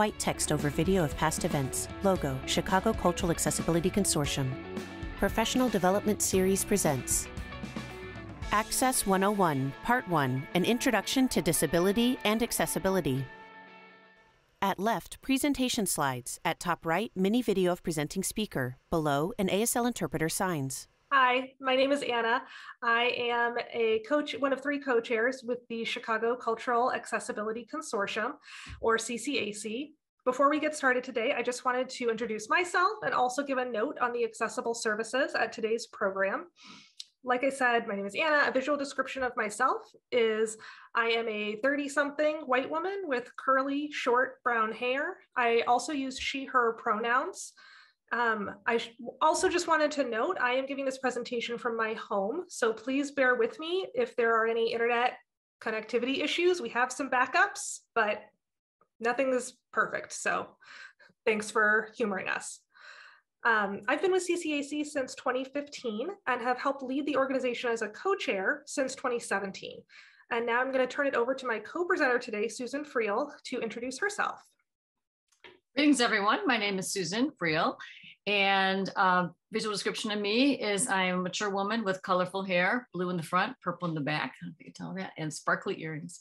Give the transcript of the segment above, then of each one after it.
White text over video of past events. Logo Chicago Cultural Accessibility Consortium. Professional Development Series presents Access 101, Part 1 An Introduction to Disability and Accessibility. At left, presentation slides. At top right, mini video of presenting speaker. Below, an ASL interpreter signs. Hi, my name is Anna. I am a coach, one of three co-chairs with the Chicago Cultural Accessibility Consortium, or CCAC. Before we get started today, I just wanted to introduce myself and also give a note on the accessible services at today's program like I said, my name is Anna. A visual description of myself is I am a 30 something white woman with curly, short brown hair. I also use she, her pronouns. Um, I also just wanted to note I am giving this presentation from my home, so please bear with me if there are any internet connectivity issues. We have some backups, but nothing is perfect. So thanks for humoring us. Um, I've been with CCAC since 2015 and have helped lead the organization as a co-chair since 2017. And now I'm going to turn it over to my co-presenter today, Susan Friel, to introduce herself. Greetings, everyone. My name is Susan Friel, and uh, visual description of me is I am a mature woman with colorful hair, blue in the front, purple in the back. I you can tell that, and sparkly earrings.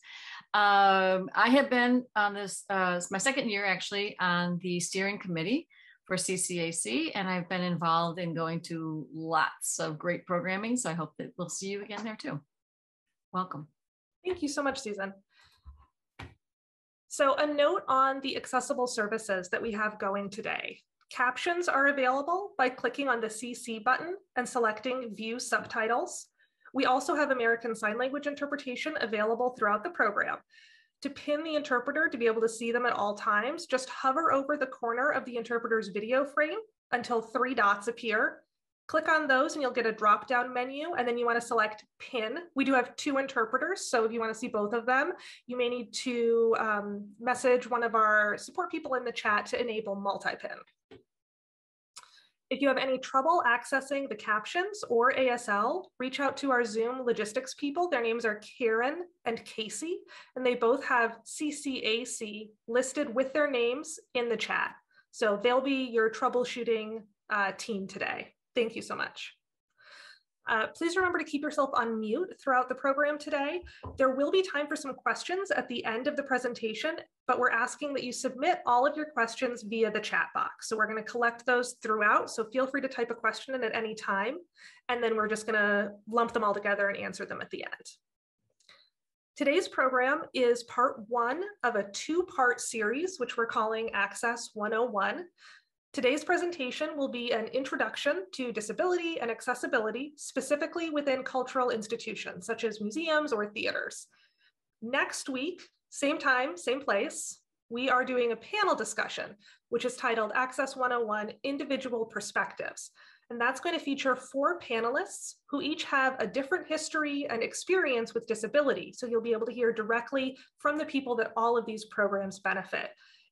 Um, I have been on this, uh, my second year actually, on the steering committee for CCAC, and I've been involved in going to lots of great programming. So I hope that we'll see you again there too. Welcome. Thank you so much, Susan. So a note on the accessible services that we have going today. Captions are available by clicking on the CC button and selecting View Subtitles. We also have American Sign Language interpretation available throughout the program. To pin the interpreter to be able to see them at all times, just hover over the corner of the interpreter's video frame until three dots appear. Click on those and you'll get a drop down menu and then you wanna select pin. We do have two interpreters, so if you wanna see both of them, you may need to um, message one of our support people in the chat to enable multi-pin. If you have any trouble accessing the captions or ASL, reach out to our Zoom logistics people. Their names are Karen and Casey, and they both have CCAC listed with their names in the chat. So they'll be your troubleshooting uh, team today. Thank you so much. Uh, please remember to keep yourself on mute throughout the program today. There will be time for some questions at the end of the presentation, but we're asking that you submit all of your questions via the chat box. So we're gonna collect those throughout. So feel free to type a question in at any time. And then we're just gonna lump them all together and answer them at the end. Today's program is part one of a two part series, which we're calling Access 101. Today's presentation will be an introduction to disability and accessibility, specifically within cultural institutions such as museums or theaters. Next week, same time, same place, we are doing a panel discussion, which is titled Access 101 Individual Perspectives. And that's going to feature four panelists who each have a different history and experience with disability. So you'll be able to hear directly from the people that all of these programs benefit.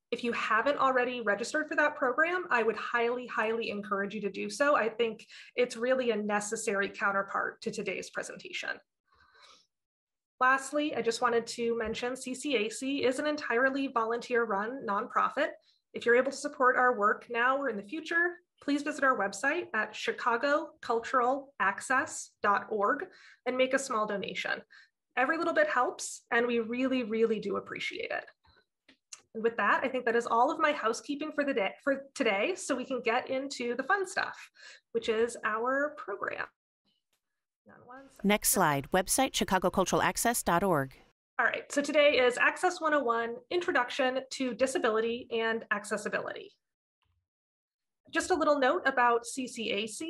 If you haven't already registered for that program, I would highly, highly encourage you to do so. I think it's really a necessary counterpart to today's presentation. Lastly, I just wanted to mention CCAC is an entirely volunteer run nonprofit. If you're able to support our work now or in the future, please visit our website at chicagoculturalaccess.org and make a small donation. Every little bit helps, and we really, really do appreciate it. With that, I think that is all of my housekeeping for the day for today. So we can get into the fun stuff, which is our program. Next slide, website chicagoculturalaccess.org. All right, so today is Access 101, Introduction to Disability and Accessibility. Just a little note about CCAC.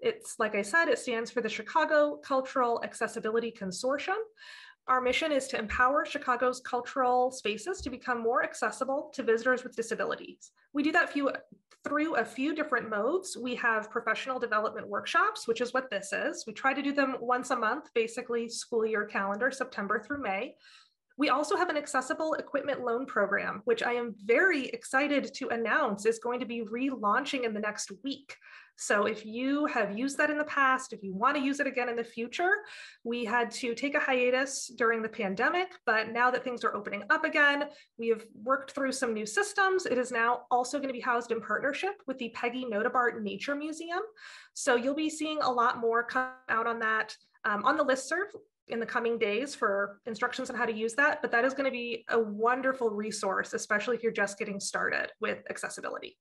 It's, like I said, it stands for the Chicago Cultural Accessibility Consortium. Our mission is to empower Chicago's cultural spaces to become more accessible to visitors with disabilities. We do that few, through a few different modes. We have professional development workshops, which is what this is. We try to do them once a month, basically school year calendar, September through May. We also have an accessible equipment loan program, which I am very excited to announce is going to be relaunching in the next week. So if you have used that in the past, if you want to use it again in the future, we had to take a hiatus during the pandemic, but now that things are opening up again, we have worked through some new systems. It is now also going to be housed in partnership with the Peggy Notebaert Nature Museum. So you'll be seeing a lot more come out on that um, on the listserv in the coming days for instructions on how to use that, but that is going to be a wonderful resource, especially if you're just getting started with accessibility.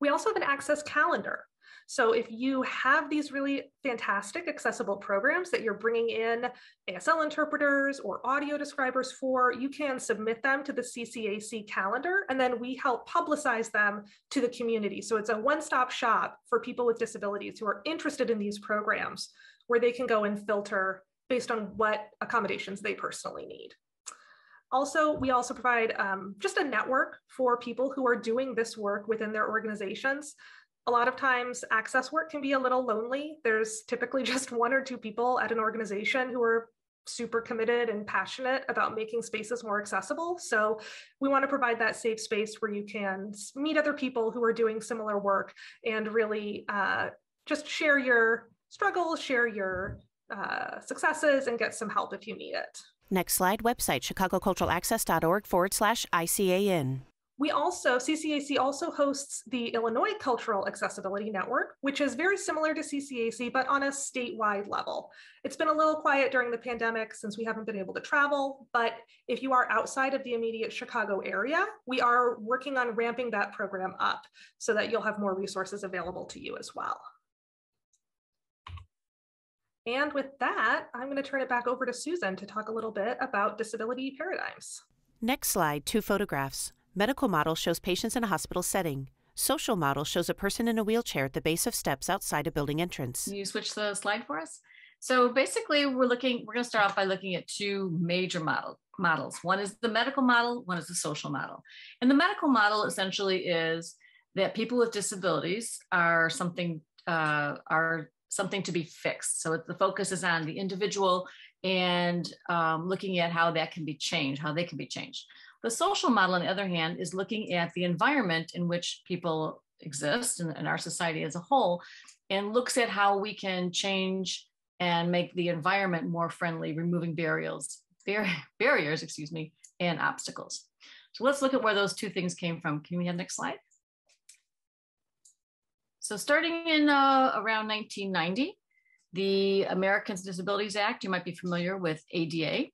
We also have an access calendar. So if you have these really fantastic accessible programs that you're bringing in ASL interpreters or audio describers for, you can submit them to the CCAC calendar, and then we help publicize them to the community. So it's a one-stop shop for people with disabilities who are interested in these programs where they can go and filter based on what accommodations they personally need. Also, we also provide um, just a network for people who are doing this work within their organizations a lot of times access work can be a little lonely. There's typically just one or two people at an organization who are super committed and passionate about making spaces more accessible. So we want to provide that safe space where you can meet other people who are doing similar work and really uh, just share your struggles, share your uh, successes, and get some help if you need it. Next slide website chicagoculturalaccess.org forward slash ICAN. We also, CCAC also hosts the Illinois Cultural Accessibility Network, which is very similar to CCAC, but on a statewide level. It's been a little quiet during the pandemic since we haven't been able to travel, but if you are outside of the immediate Chicago area, we are working on ramping that program up so that you'll have more resources available to you as well. And with that, I'm going to turn it back over to Susan to talk a little bit about disability paradigms. Next slide, two photographs. Medical model shows patients in a hospital setting. Social model shows a person in a wheelchair at the base of steps outside a building entrance. Can you switch the slide for us? So basically, we're looking, we're going to start off by looking at two major model, models. One is the medical model, one is the social model. And the medical model essentially is that people with disabilities are something uh, are something to be fixed. So the focus is on the individual and um, looking at how that can be changed, how they can be changed. The social model, on the other hand, is looking at the environment in which people exist in, in our society as a whole and looks at how we can change and make the environment more friendly, removing barriers, bar- barriers, excuse me, and obstacles. So let's look at where those two things came from. Can we have next slide? So starting in uh, around 1990, the Americans with Disabilities Act, you might be familiar with ADA,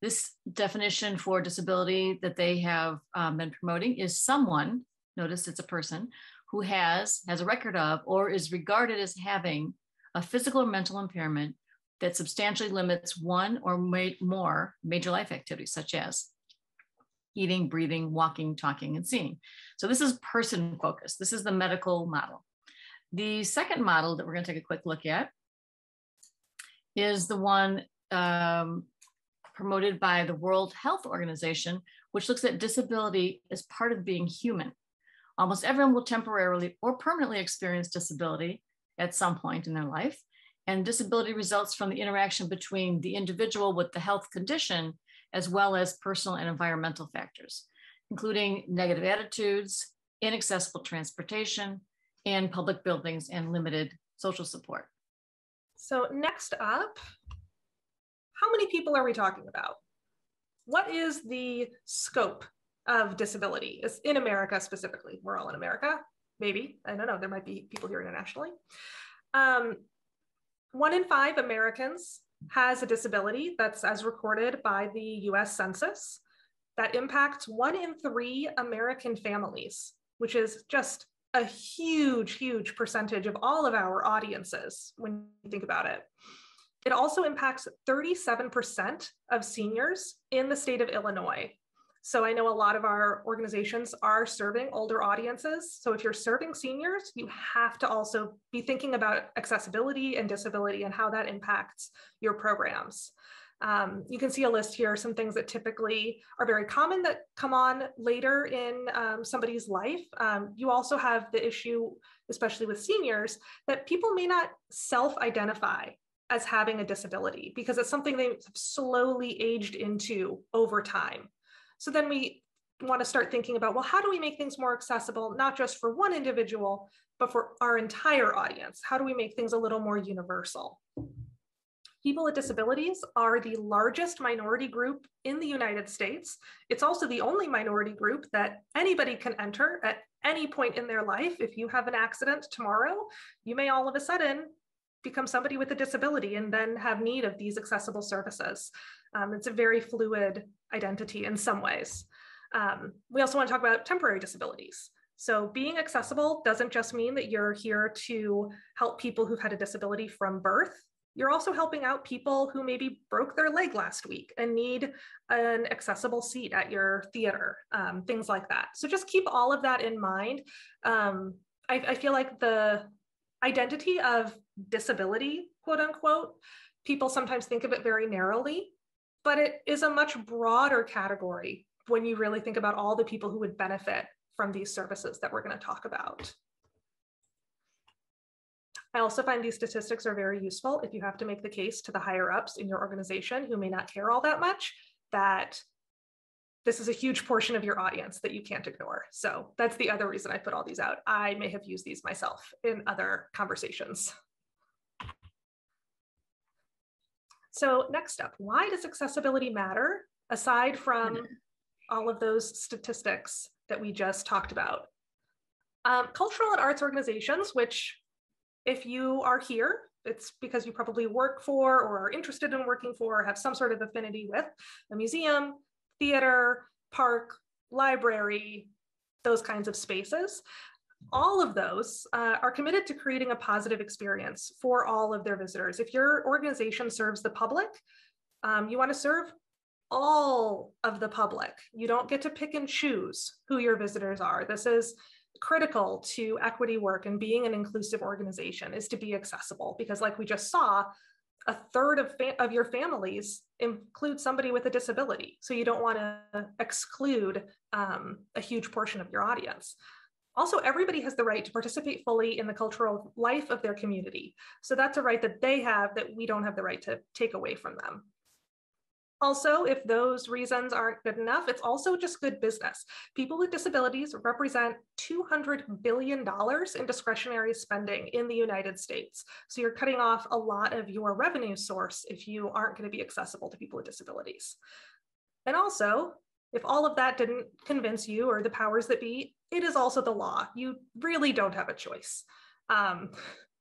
this definition for disability that they have um, been promoting is someone, notice it's a person, who has, has a record of, or is regarded as having a physical or mental impairment that substantially limits one or more major life activities, such as eating, breathing, walking, talking, and seeing. So this is person focused. This is the medical model. The second model that we're going to take a quick look at is the one um, promoted by the World Health Organization, which looks at disability as part of being human. Almost everyone will temporarily or permanently experience disability at some point in their life. And disability results from the interaction between the individual with the health condition, as well as personal and environmental factors, including negative attitudes, inaccessible transportation, and public buildings and limited social support. So next up, how many people are we talking about? What is the scope of disability is in America specifically? We're all in America, maybe. I don't know. There might be people here internationally. Um, one in five Americans has a disability that's as recorded by the US Census that impacts one in three American families, which is just a huge, huge percentage of all of our audiences when you think about it. It also impacts 37% of seniors in the state of Illinois. So I know a lot of our organizations are serving older audiences. So if you're serving seniors, you have to also be thinking about accessibility and disability and how that impacts your programs. Um, you can see a list here, some things that typically are very common that come on later in um, somebody's life. Um, you also have the issue, especially with seniors, that people may not self-identify as having a disability because it's something they've slowly aged into over time. So then we want to start thinking about well, how do we make things more accessible, not just for one individual, but for our entire audience? How do we make things a little more universal? People with disabilities are the largest minority group in the United States. It's also the only minority group that anybody can enter at any point in their life. If you have an accident tomorrow, you may all of a sudden become somebody with a disability and then have need of these accessible services. Um, it's a very fluid identity in some ways. Um, we also want to talk about temporary disabilities. So being accessible doesn't just mean that you're here to help people who've had a disability from birth. You're also helping out people who maybe broke their leg last week and need an accessible seat at your theater, um, things like that. So just keep all of that in mind. Um, I, I feel like the identity of disability, quote unquote, people sometimes think of it very narrowly, but it is a much broader category when you really think about all the people who would benefit from these services that we're going to talk about. I also find these statistics are very useful if you have to make the case to the higher ups in your organization who may not care all that much that this is a huge portion of your audience that you can't ignore. So that's the other reason I put all these out. I may have used these myself in other conversations. So next up, why does accessibility matter aside from all of those statistics that we just talked about? Um, cultural and arts organizations, which if you are here, it's because you probably work for or are interested in working for or have some sort of affinity with a museum, theater, park, library, those kinds of spaces. All of those uh, are committed to creating a positive experience for all of their visitors. If your organization serves the public, um, you want to serve all of the public. You don't get to pick and choose who your visitors are. This is critical to equity work and being an inclusive organization is to be accessible because like we just saw a third of, of your families include somebody with a disability. So you don't want to exclude um, a huge portion of your audience. Also everybody has the right to participate fully in the cultural life of their community. So that's a right that they have that we don't have the right to take away from them also, if those reasons aren't good enough, it's also just good business. People with disabilities represent $200 billion in discretionary spending in the United States. So you're cutting off a lot of your revenue source if you aren't going to be accessible to people with disabilities. And also, if all of that didn't convince you or the powers that be, it is also the law. You really don't have a choice. Um,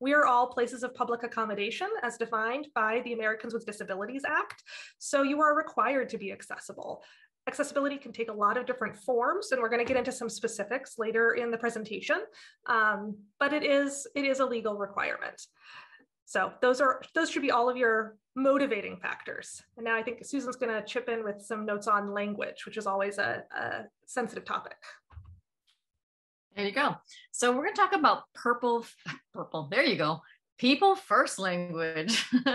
we are all places of public accommodation as defined by the Americans with Disabilities Act. So you are required to be accessible. Accessibility can take a lot of different forms, and we're going to get into some specifics later in the presentation, um, but it is, it is a legal requirement. So those are those should be all of your motivating factors. And now I think Susan's going to chip in with some notes on language, which is always a, a sensitive topic. There you go. So we're going to talk about purple, purple. There you go. People first language.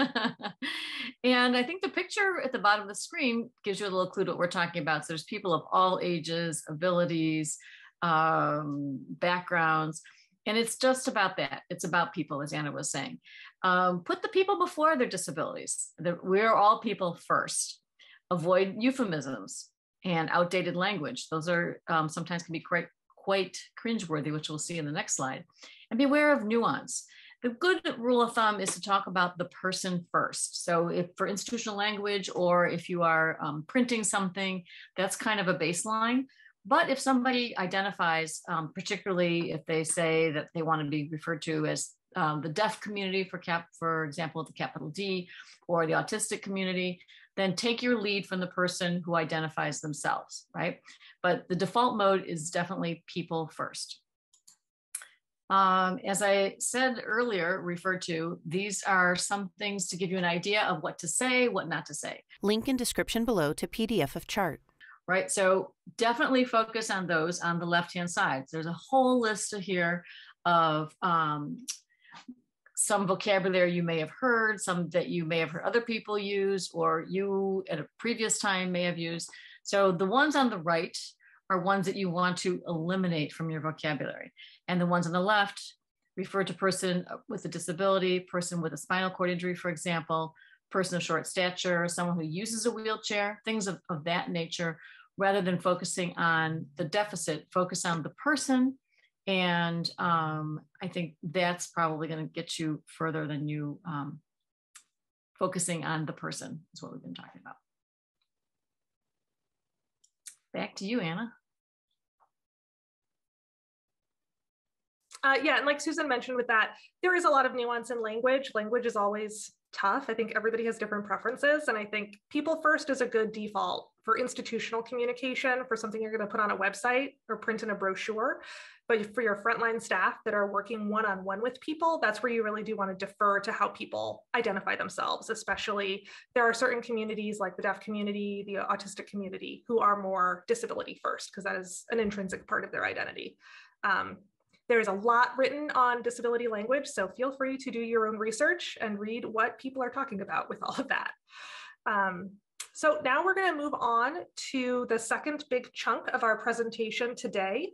and I think the picture at the bottom of the screen gives you a little clue to what we're talking about. So there's people of all ages, abilities, um, backgrounds. And it's just about that. It's about people, as Anna was saying. Um, put the people before their disabilities. We're all people first. Avoid euphemisms and outdated language. Those are um, sometimes can be quite quite cringeworthy, which we'll see in the next slide. And beware of nuance. The good rule of thumb is to talk about the person first. So if for institutional language or if you are um, printing something, that's kind of a baseline. But if somebody identifies, um, particularly if they say that they want to be referred to as um, the deaf community for cap, for example, the capital D, or the autistic community, then take your lead from the person who identifies themselves, right? But the default mode is definitely people first. Um, as I said earlier, referred to, these are some things to give you an idea of what to say, what not to say. Link in description below to PDF of chart. Right, so definitely focus on those on the left-hand side. There's a whole list here of um, some vocabulary you may have heard, some that you may have heard other people use, or you at a previous time may have used. So the ones on the right are ones that you want to eliminate from your vocabulary. And the ones on the left refer to person with a disability, person with a spinal cord injury, for example, person of short stature, someone who uses a wheelchair, things of, of that nature, rather than focusing on the deficit, focus on the person. And um, I think that's probably going to get you further than you um, focusing on the person, is what we've been talking about. Back to you, Anna. Uh, yeah, and like Susan mentioned with that, there is a lot of nuance in language. Language is always tough. I think everybody has different preferences. And I think people first is a good default for institutional communication, for something you're going to put on a website or print in a brochure. But for your frontline staff that are working one on one with people, that's where you really do want to defer to how people identify themselves, especially there are certain communities like the deaf community, the autistic community, who are more disability first, because that is an intrinsic part of their identity. Um, there's a lot written on disability language, so feel free to do your own research and read what people are talking about with all of that. Um, so now we're going to move on to the second big chunk of our presentation today.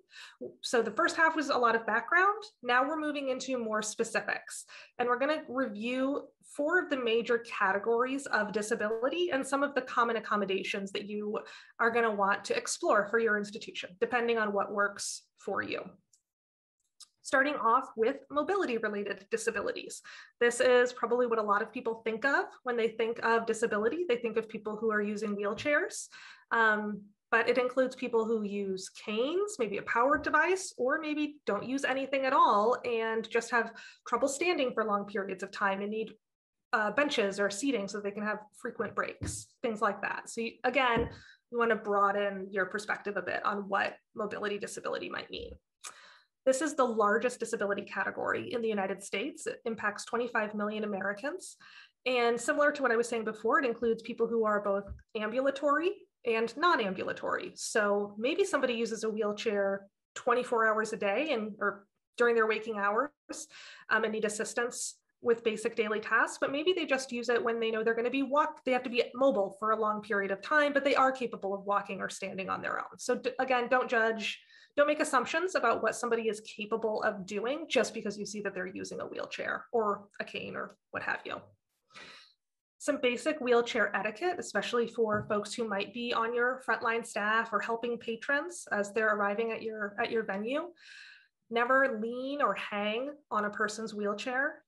So the first half was a lot of background. Now we're moving into more specifics. And we're going to review four of the major categories of disability and some of the common accommodations that you are going to want to explore for your institution, depending on what works for you starting off with mobility related disabilities. This is probably what a lot of people think of when they think of disability. They think of people who are using wheelchairs, um, but it includes people who use canes, maybe a powered device, or maybe don't use anything at all and just have trouble standing for long periods of time and need uh, benches or seating so they can have frequent breaks, things like that. So you, again, you want to broaden your perspective a bit on what mobility disability might mean. This is the largest disability category in the United States. It impacts 25 million Americans. And similar to what I was saying before, it includes people who are both ambulatory and non-ambulatory. So maybe somebody uses a wheelchair 24 hours a day and or during their waking hours um, and need assistance with basic daily tasks, but maybe they just use it when they know they're going to be walk. They have to be mobile for a long period of time, but they are capable of walking or standing on their own. So again, don't judge don't make assumptions about what somebody is capable of doing just because you see that they're using a wheelchair or a cane or what have you. Some basic wheelchair etiquette, especially for folks who might be on your frontline staff or helping patrons as they're arriving at your, at your venue. Never lean or hang on a person's wheelchair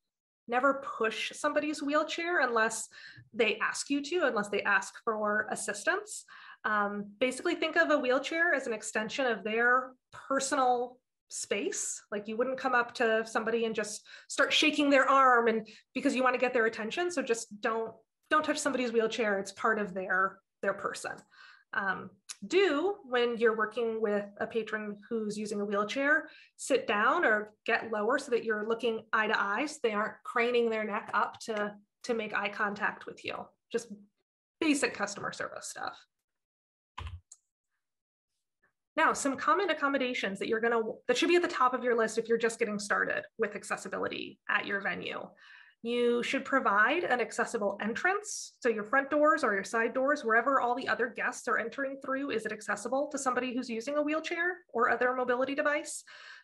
never push somebody's wheelchair unless they ask you to, unless they ask for assistance. Um, basically, think of a wheelchair as an extension of their personal space. Like you wouldn't come up to somebody and just start shaking their arm and because you want to get their attention. So just don't don't touch somebody's wheelchair. It's part of their their person. Um, do when you're working with a patron who's using a wheelchair, sit down or get lower so that you're looking eye to eye. So they aren't craning their neck up to to make eye contact with you. Just basic customer service stuff. Now, some common accommodations that you're gonna, that should be at the top of your list if you're just getting started with accessibility at your venue. You should provide an accessible entrance. So your front doors or your side doors, wherever all the other guests are entering through, is it accessible to somebody who's using a wheelchair or other mobility device?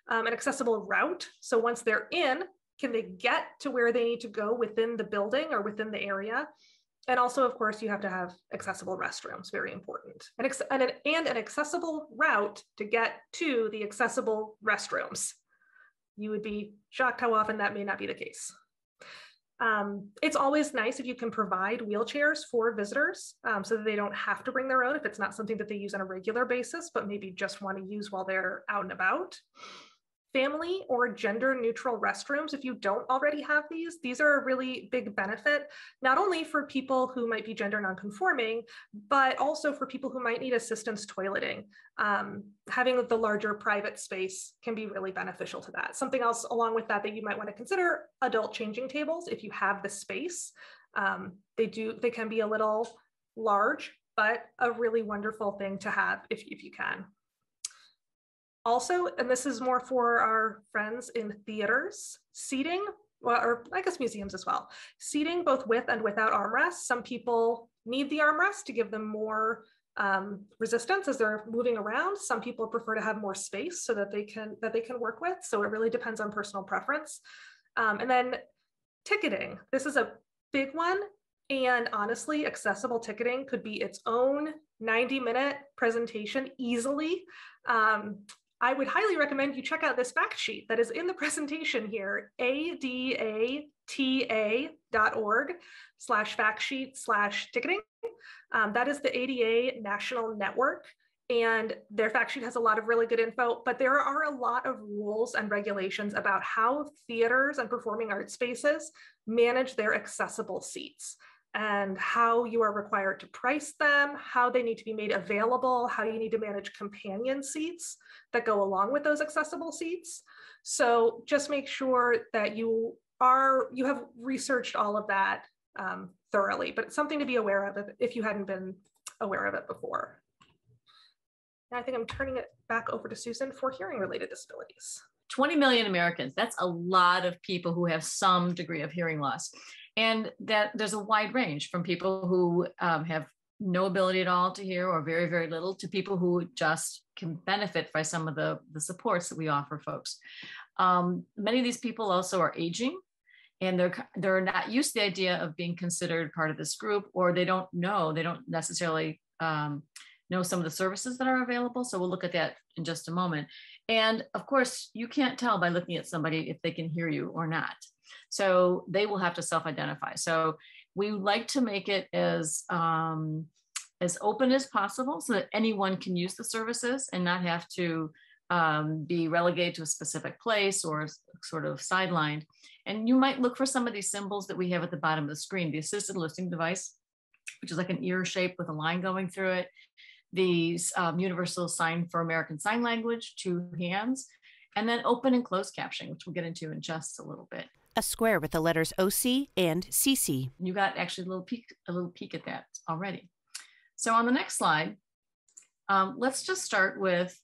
Um, an accessible route. So once they're in, can they get to where they need to go within the building or within the area? And also, of course, you have to have accessible restrooms, very important. And, and, an, and an accessible route to get to the accessible restrooms. You would be shocked how often that may not be the case. Um, it's always nice if you can provide wheelchairs for visitors um, so that they don't have to bring their own if it's not something that they use on a regular basis, but maybe just want to use while they're out and about family or gender neutral restrooms if you don't already have these these are a really big benefit not only for people who might be gender nonconforming but also for people who might need assistance toileting. Um, having the larger private space can be really beneficial to that. Something else along with that that you might want to consider adult changing tables if you have the space. Um, they do they can be a little large but a really wonderful thing to have if, if you can also, and this is more for our friends in theaters, seating, well, or I guess museums as well, seating both with and without armrests. Some people need the armrest to give them more um, resistance as they're moving around. Some people prefer to have more space so that they can that they can work with. So it really depends on personal preference. Um, and then ticketing. This is a big one. And honestly, accessible ticketing could be its own 90 minute presentation easily. Um, I would highly recommend you check out this fact sheet that is in the presentation here, adata.org slash fact sheet slash ticketing. Um, that is the ADA National Network. And their fact sheet has a lot of really good info, but there are a lot of rules and regulations about how theaters and performing arts spaces manage their accessible seats and how you are required to price them, how they need to be made available, how you need to manage companion seats that go along with those accessible seats. So just make sure that you are you have researched all of that um, thoroughly, but it's something to be aware of if, you hadn't been aware of it before. I think I'm turning it back over to Susan for hearing related disabilities. 20 million Americans, that's a lot of people who have some degree of hearing loss. And that there's a wide range from people who um, have no ability at all to hear or very, very little to people who just can benefit by some of the, the supports that we offer folks. Um, many of these people also are aging and they're they're not used to the idea of being considered part of this group or they don't know they don't necessarily um, know some of the services that are available. So we'll look at that in just a moment. And of course, you can't tell by looking at somebody if they can hear you or not. So they will have to self-identify. So we would like to make it as um, as open as possible so that anyone can use the services and not have to um, be relegated to a specific place or sort of sidelined. And you might look for some of these symbols that we have at the bottom of the screen, the assisted listening device, which is like an ear shape with a line going through it these um, universal sign for American Sign Language, two hands, and then open and close captioning, which we'll get into in just a little bit. A square with the letters OC and CC. You got actually a little peek, a little peek at that already. So on the next slide, um, let's just start with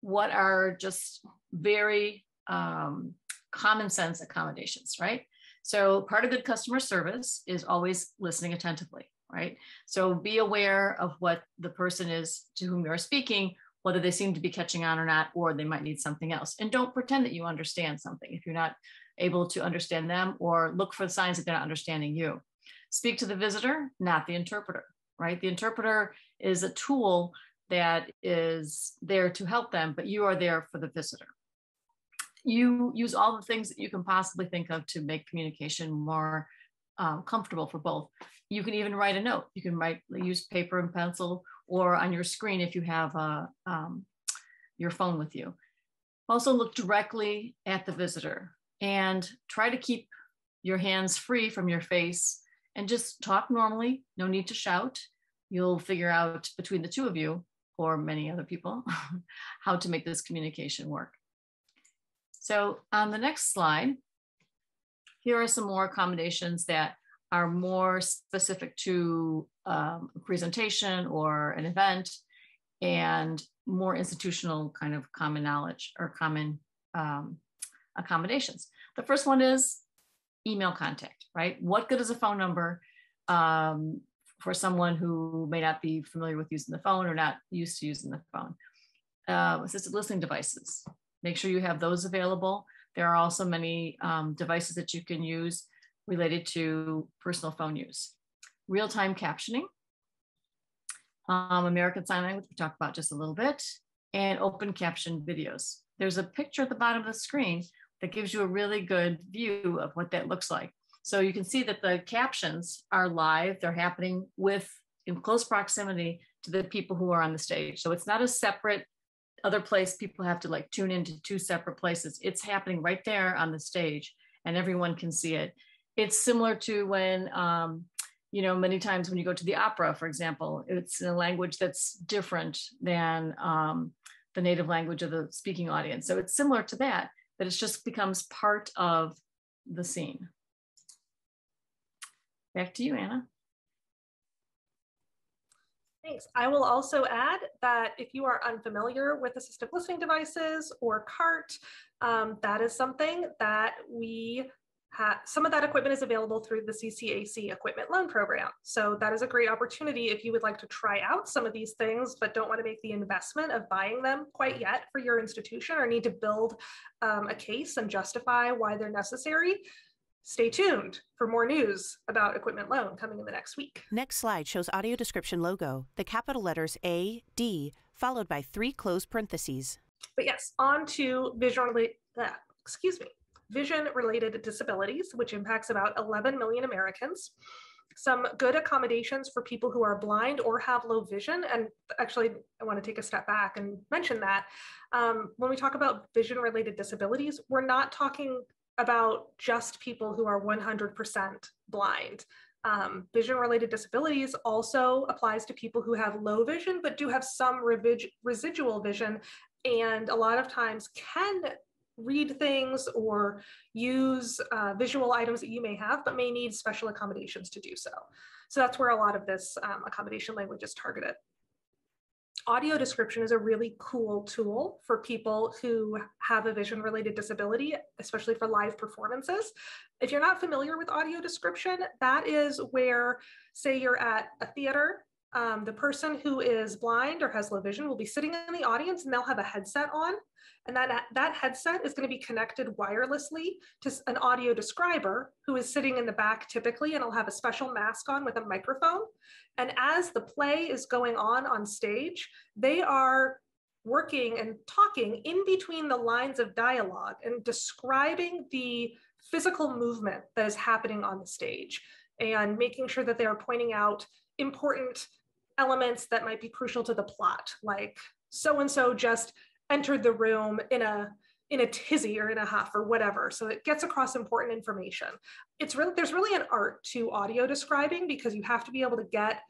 what are just very um, common sense accommodations, right? So part of good customer service is always listening attentively right? So be aware of what the person is to whom you're speaking, whether they seem to be catching on or not, or they might need something else. And don't pretend that you understand something if you're not able to understand them, or look for signs that they're not understanding you. Speak to the visitor, not the interpreter, right? The interpreter is a tool that is there to help them, but you are there for the visitor. You use all the things that you can possibly think of to make communication more um, comfortable for both you can even write a note. You can write, use paper and pencil or on your screen if you have uh, um, your phone with you. Also look directly at the visitor and try to keep your hands free from your face and just talk normally. No need to shout. You'll figure out between the two of you or many other people how to make this communication work. So on the next slide, here are some more accommodations that are more specific to um, a presentation or an event and more institutional kind of common knowledge or common um, accommodations. The first one is email contact, right? What good is a phone number um, for someone who may not be familiar with using the phone or not used to using the phone? Uh, assisted listening devices. Make sure you have those available. There are also many um, devices that you can use related to personal phone use. Real-time captioning, um, American Sign Language, we talked about just a little bit, and open caption videos. There's a picture at the bottom of the screen that gives you a really good view of what that looks like. So you can see that the captions are live, they're happening with in close proximity to the people who are on the stage. So it's not a separate other place people have to like tune into two separate places. It's happening right there on the stage and everyone can see it it's similar to when um, you know many times when you go to the opera for example it's in a language that's different than um, the native language of the speaking audience so it's similar to that that it just becomes part of the scene back to you anna Thanks. I will also add that if you are unfamiliar with assistive listening devices or CART, um, that is something that we some of that equipment is available through the CCAC equipment loan program. So that is a great opportunity if you would like to try out some of these things, but don't want to make the investment of buying them quite yet for your institution or need to build um, a case and justify why they're necessary. Stay tuned for more news about equipment loan coming in the next week. Next slide shows audio description logo, the capital letters A, D, followed by three closed parentheses. But yes, on to uh, excuse me, vision related disabilities, which impacts about 11 million Americans. Some good accommodations for people who are blind or have low vision. And actually, I want to take a step back and mention that um, when we talk about vision related disabilities, we're not talking about just people who are 100% blind. Um, vision related disabilities also applies to people who have low vision but do have some residual vision and a lot of times can read things or use uh, visual items that you may have, but may need special accommodations to do so. So that's where a lot of this um, accommodation language is targeted. Audio description is a really cool tool for people who have a vision related disability, especially for live performances. If you're not familiar with audio description, that is where, say, you're at a theater um, the person who is blind or has low vision will be sitting in the audience and they'll have a headset on and that, that headset is going to be connected wirelessly to an audio describer who is sitting in the back typically and will have a special mask on with a microphone. And as the play is going on on stage, they are working and talking in between the lines of dialogue and describing the physical movement that is happening on the stage and making sure that they are pointing out important elements that might be crucial to the plot, like so and so just entered the room in a in a tizzy or in a huff or whatever. So it gets across important information. It's really there's really an art to audio describing because you have to be able to get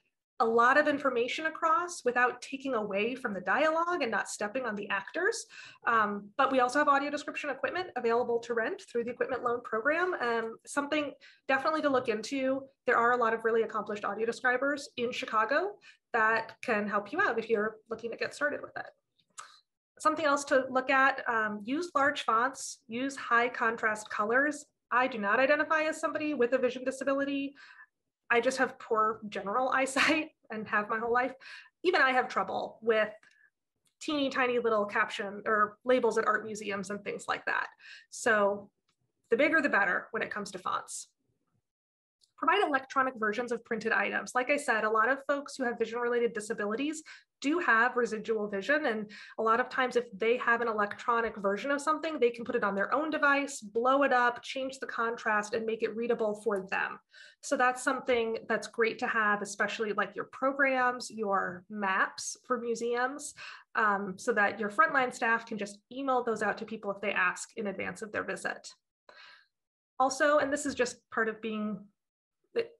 a lot of information across without taking away from the dialogue and not stepping on the actors. Um, but we also have audio description equipment available to rent through the equipment loan program. Um, something definitely to look into. There are a lot of really accomplished audio describers in Chicago that can help you out if you're looking to get started with it. Something else to look at, um, use large fonts, use high contrast colors. I do not identify as somebody with a vision disability. I just have poor general eyesight and have my whole life. Even I have trouble with teeny tiny little caption or labels at art museums and things like that. So the bigger the better when it comes to fonts provide electronic versions of printed items. Like I said, a lot of folks who have vision related disabilities do have residual vision. And a lot of times, if they have an electronic version of something, they can put it on their own device, blow it up, change the contrast, and make it readable for them. So that's something that's great to have, especially like your programs, your maps for museums, um, so that your frontline staff can just email those out to people if they ask in advance of their visit. Also, and this is just part of being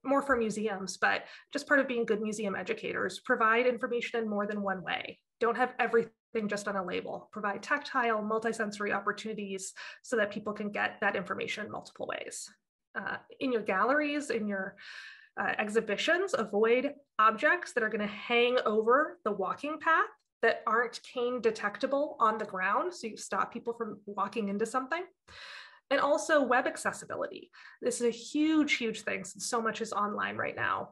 more for museums, but just part of being good museum educators, provide information in more than one way. Don't have everything just on a label. Provide tactile, multisensory opportunities so that people can get that information in multiple ways. Uh, in your galleries, in your uh, exhibitions, avoid objects that are going to hang over the walking path that aren't cane detectable on the ground. So you stop people from walking into something and also web accessibility. This is a huge, huge thing since so much is online right now,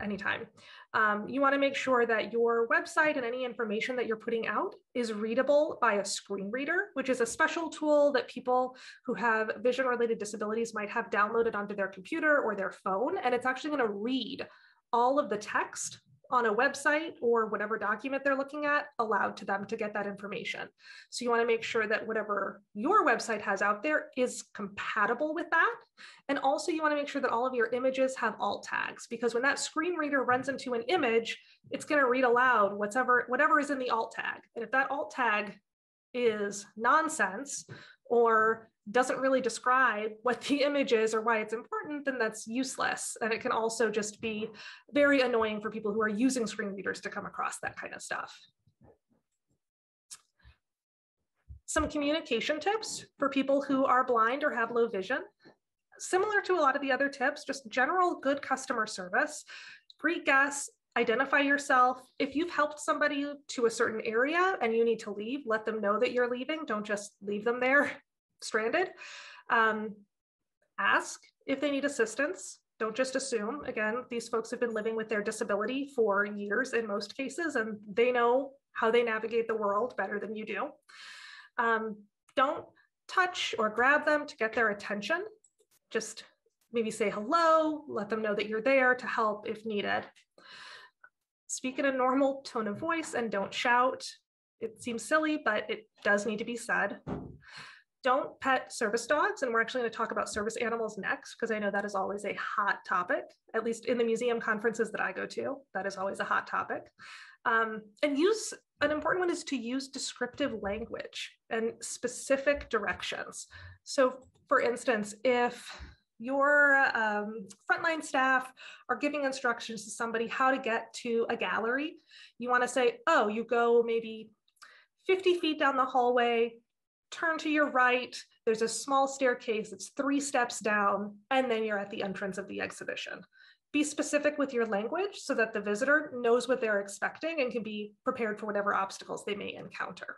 anytime. Um, you want to make sure that your website and any information that you're putting out is readable by a screen reader, which is a special tool that people who have vision related disabilities might have downloaded onto their computer or their phone. And it's actually going to read all of the text on a website or whatever document they're looking at allowed to them to get that information. So you want to make sure that whatever your website has out there is compatible with that. And also you want to make sure that all of your images have alt tags because when that screen reader runs into an image, it's going to read aloud whatever, whatever is in the alt tag. And if that alt tag is nonsense or doesn't really describe what the image is or why it's important, then that's useless. And it can also just be very annoying for people who are using screen readers to come across that kind of stuff. Some communication tips for people who are blind or have low vision. Similar to a lot of the other tips, just general good customer service. Greet guests, identify yourself. If you've helped somebody to a certain area and you need to leave, let them know that you're leaving. Don't just leave them there stranded. Um, ask if they need assistance. Don't just assume. Again, these folks have been living with their disability for years in most cases, and they know how they navigate the world better than you do. Um, don't touch or grab them to get their attention. Just maybe say hello, let them know that you're there to help if needed. Speak in a normal tone of voice and don't shout. It seems silly, but it does need to be said. Don't pet service dogs. And we're actually going to talk about service animals next, because I know that is always a hot topic, at least in the museum conferences that I go to. That is always a hot topic. Um, and use an important one is to use descriptive language and specific directions. So, for instance, if your um, frontline staff are giving instructions to somebody how to get to a gallery, you want to say, oh, you go maybe 50 feet down the hallway, turn to your right, there's a small staircase, it's three steps down, and then you're at the entrance of the exhibition. Be specific with your language so that the visitor knows what they're expecting and can be prepared for whatever obstacles they may encounter.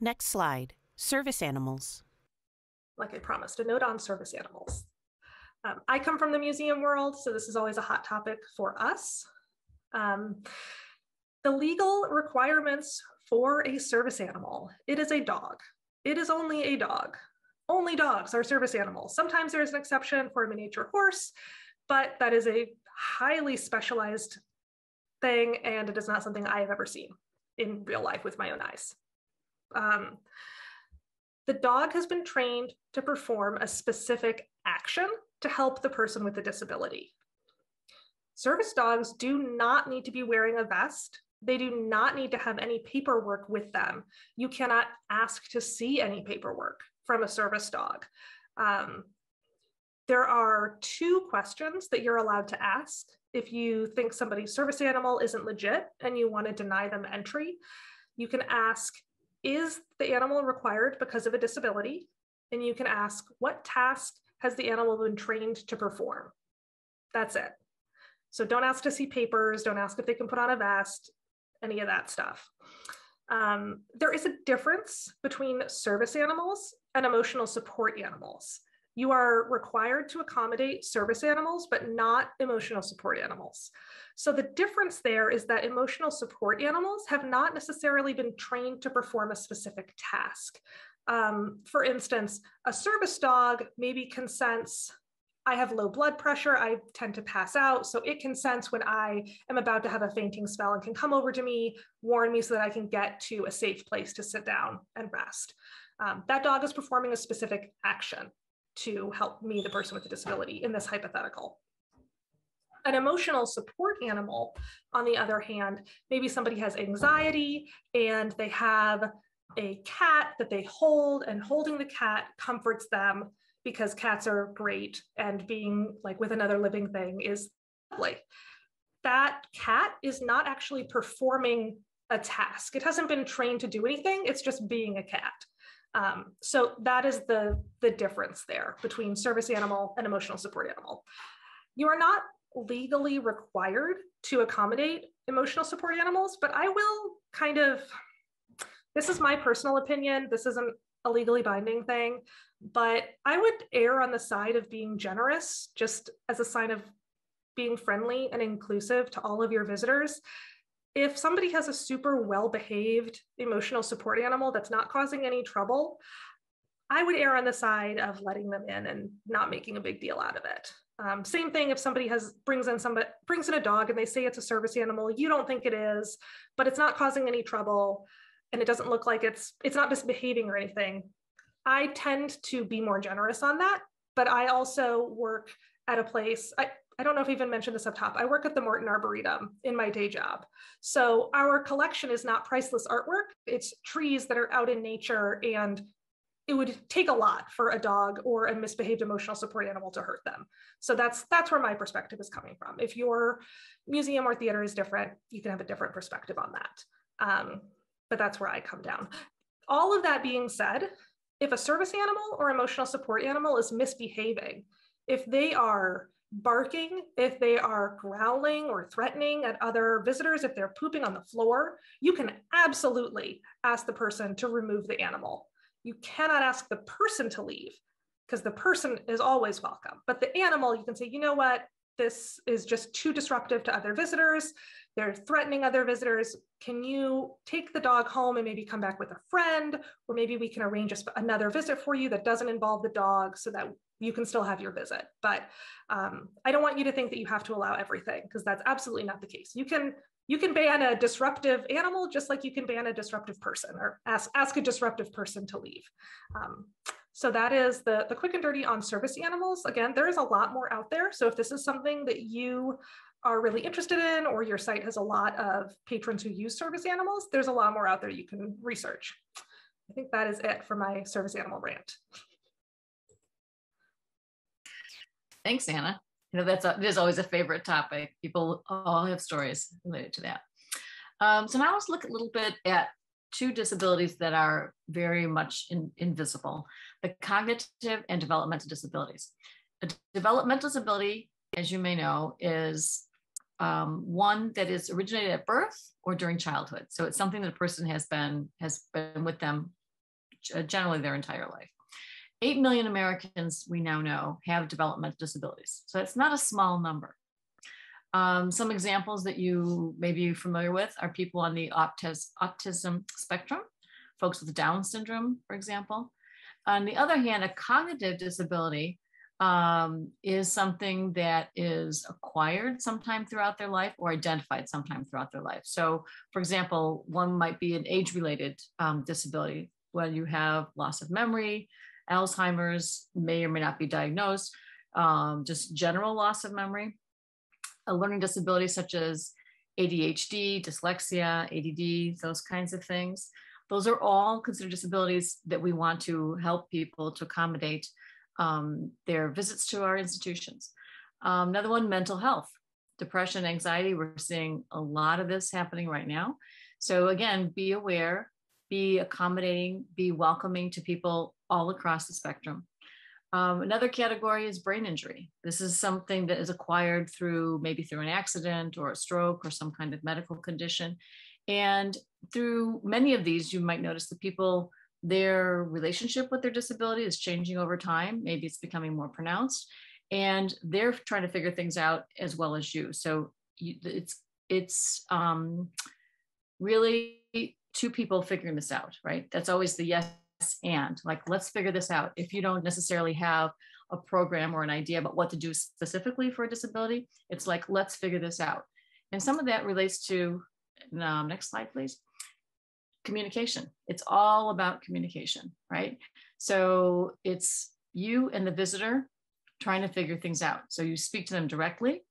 Next slide service animals. Like I promised, a note on service animals. Um, I come from the museum world, so this is always a hot topic for us. Um, the legal requirements for a service animal it is a dog. It is only a dog. Only dogs are service animals. Sometimes there's an exception for a miniature horse, but that is a highly specialized thing, and it is not something I have ever seen in real life with my own eyes. Um, the dog has been trained to perform a specific action to help the person with the disability. Service dogs do not need to be wearing a vest. They do not need to have any paperwork with them. You cannot ask to see any paperwork from a service dog. Um, there are two questions that you're allowed to ask if you think somebody's service animal isn't legit and you want to deny them entry. You can ask, is the animal required because of a disability? And you can ask, what task has the animal been trained to perform? That's it. So don't ask to see papers, don't ask if they can put on a vest, any of that stuff. Um, there is a difference between service animals and emotional support animals. You are required to accommodate service animals, but not emotional support animals. So the difference there is that emotional support animals have not necessarily been trained to perform a specific task. Um, for instance, a service dog maybe can sense I have low blood pressure. I tend to pass out. So it can sense when I am about to have a fainting spell and can come over to me, warn me so that I can get to a safe place to sit down and rest. Um, that dog is performing a specific action to help me, the person with the disability, in this hypothetical. An emotional support animal, on the other hand, maybe somebody has anxiety and they have a cat that they hold and holding the cat comforts them because cats are great and being like with another living thing is lovely. That cat is not actually performing a task. It hasn't been trained to do anything. It's just being a cat. Um, so that is the, the difference there between service animal and emotional support animal. You are not legally required to accommodate emotional support animals, but I will kind of this is my personal opinion. This isn't a legally binding thing, but I would err on the side of being generous just as a sign of being friendly and inclusive to all of your visitors. If somebody has a super well behaved emotional support animal that's not causing any trouble, I would err on the side of letting them in and not making a big deal out of it. Um, same thing if somebody has brings in somebody brings in a dog and they say it's a service animal, you don't think it is, but it's not causing any trouble and it doesn't look like it's it's not misbehaving or anything i tend to be more generous on that but i also work at a place i I don't know if I even mentioned this up top. I work at the Morton Arboretum in my day job. So our collection is not priceless artwork. It's trees that are out in nature and it would take a lot for a dog or a misbehaved emotional support animal to hurt them. So that's that's where my perspective is coming from. If your museum or theater is different, you can have a different perspective on that. Um, but that's where I come down. All of that being said, if a service animal or emotional support animal is misbehaving, if they are barking, if they are growling or threatening at other visitors, if they're pooping on the floor, you can absolutely ask the person to remove the animal. You cannot ask the person to leave. because the person is always welcome. But the animal, you can say, you know what, this is just too disruptive to other visitors. They're threatening other visitors. Can you take the dog home and maybe come back with a friend? Or maybe we can arrange another visit for you that doesn't involve the dog so that you can still have your visit. But um, I don't want you to think that you have to allow everything because that's absolutely not the case. You can you can ban a disruptive animal just like you can ban a disruptive person or ask, ask a disruptive person to leave. Um, so that is the, the quick and dirty on service animals. Again, there is a lot more out there. So if this is something that you are really interested in, or your site has a lot of patrons who use service animals, there's a lot more out there you can research. I think that is it for my service animal rant. Thanks, Anna. You know, that's a, always a favorite topic. People all have stories related to that. Um, so now let's look a little bit at two disabilities that are very much in, invisible, the cognitive and developmental disabilities. A developmental disability, as you may know, is um, one that is originated at birth or during childhood. So it's something that a person has been has been with them generally their entire life. 8 million Americans we now know have developmental disabilities. So it's not a small number. Um, some examples that you may be familiar with are people on the autis autism spectrum, folks with Down syndrome, for example. On the other hand, a cognitive disability um, is something that is acquired sometime throughout their life or identified sometime throughout their life. So, for example, one might be an age related um, disability when you have loss of memory, Alzheimer's may or may not be diagnosed, um, just general loss of memory, a learning disability such as ADHD, dyslexia, ADD, those kinds of things. Those are all considered disabilities that we want to help people to accommodate um, their visits to our institutions. Um, another one, mental health, depression, anxiety. We're seeing a lot of this happening right now. So, again, be aware, be accommodating, be welcoming to people all across the spectrum. Um, another category is brain injury. This is something that is acquired through maybe through an accident or a stroke or some kind of medical condition. And through many of these, you might notice that people, their relationship with their disability is changing over time. Maybe it's becoming more pronounced, and they're trying to figure things out as well as you. So you, it's it's um, really two people figuring this out, right? That's always the yes and like let's figure this out if you don't necessarily have a program or an idea about what to do specifically for a disability it's like let's figure this out and some of that relates to um, next slide please communication. It's all about communication right? So it's you and the visitor trying to figure things out. So you speak to them directly.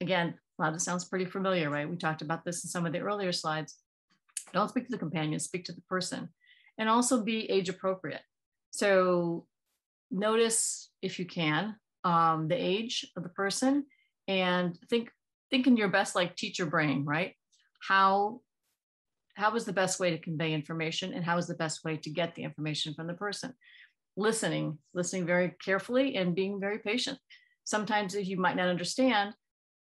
Again a lot of sounds pretty familiar right? We talked about this in some of the earlier slides. Don't speak to the companion speak to the person and also be age appropriate. So notice if you can um, the age of the person and think think in your best like teacher brain, right? How how is the best way to convey information and how is the best way to get the information from the person? Listening, listening very carefully and being very patient. Sometimes if you might not understand,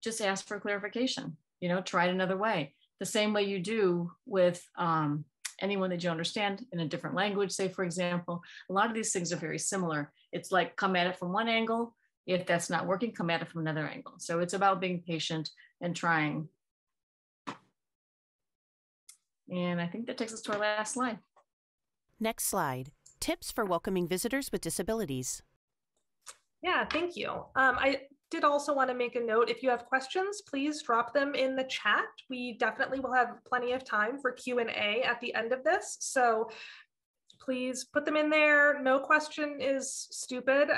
just ask for clarification. You know, try it another way. The same way you do with um, anyone that you understand in a different language, say, for example. A lot of these things are very similar. It's like come at it from one angle. If that's not working, come at it from another angle. So it's about being patient and trying. And I think that takes us to our last slide. Next slide tips for welcoming visitors with disabilities. Yeah, thank you. Um, I did also want to make a note if you have questions please drop them in the chat we definitely will have plenty of time for q&a at the end of this so please put them in there. No question is stupid.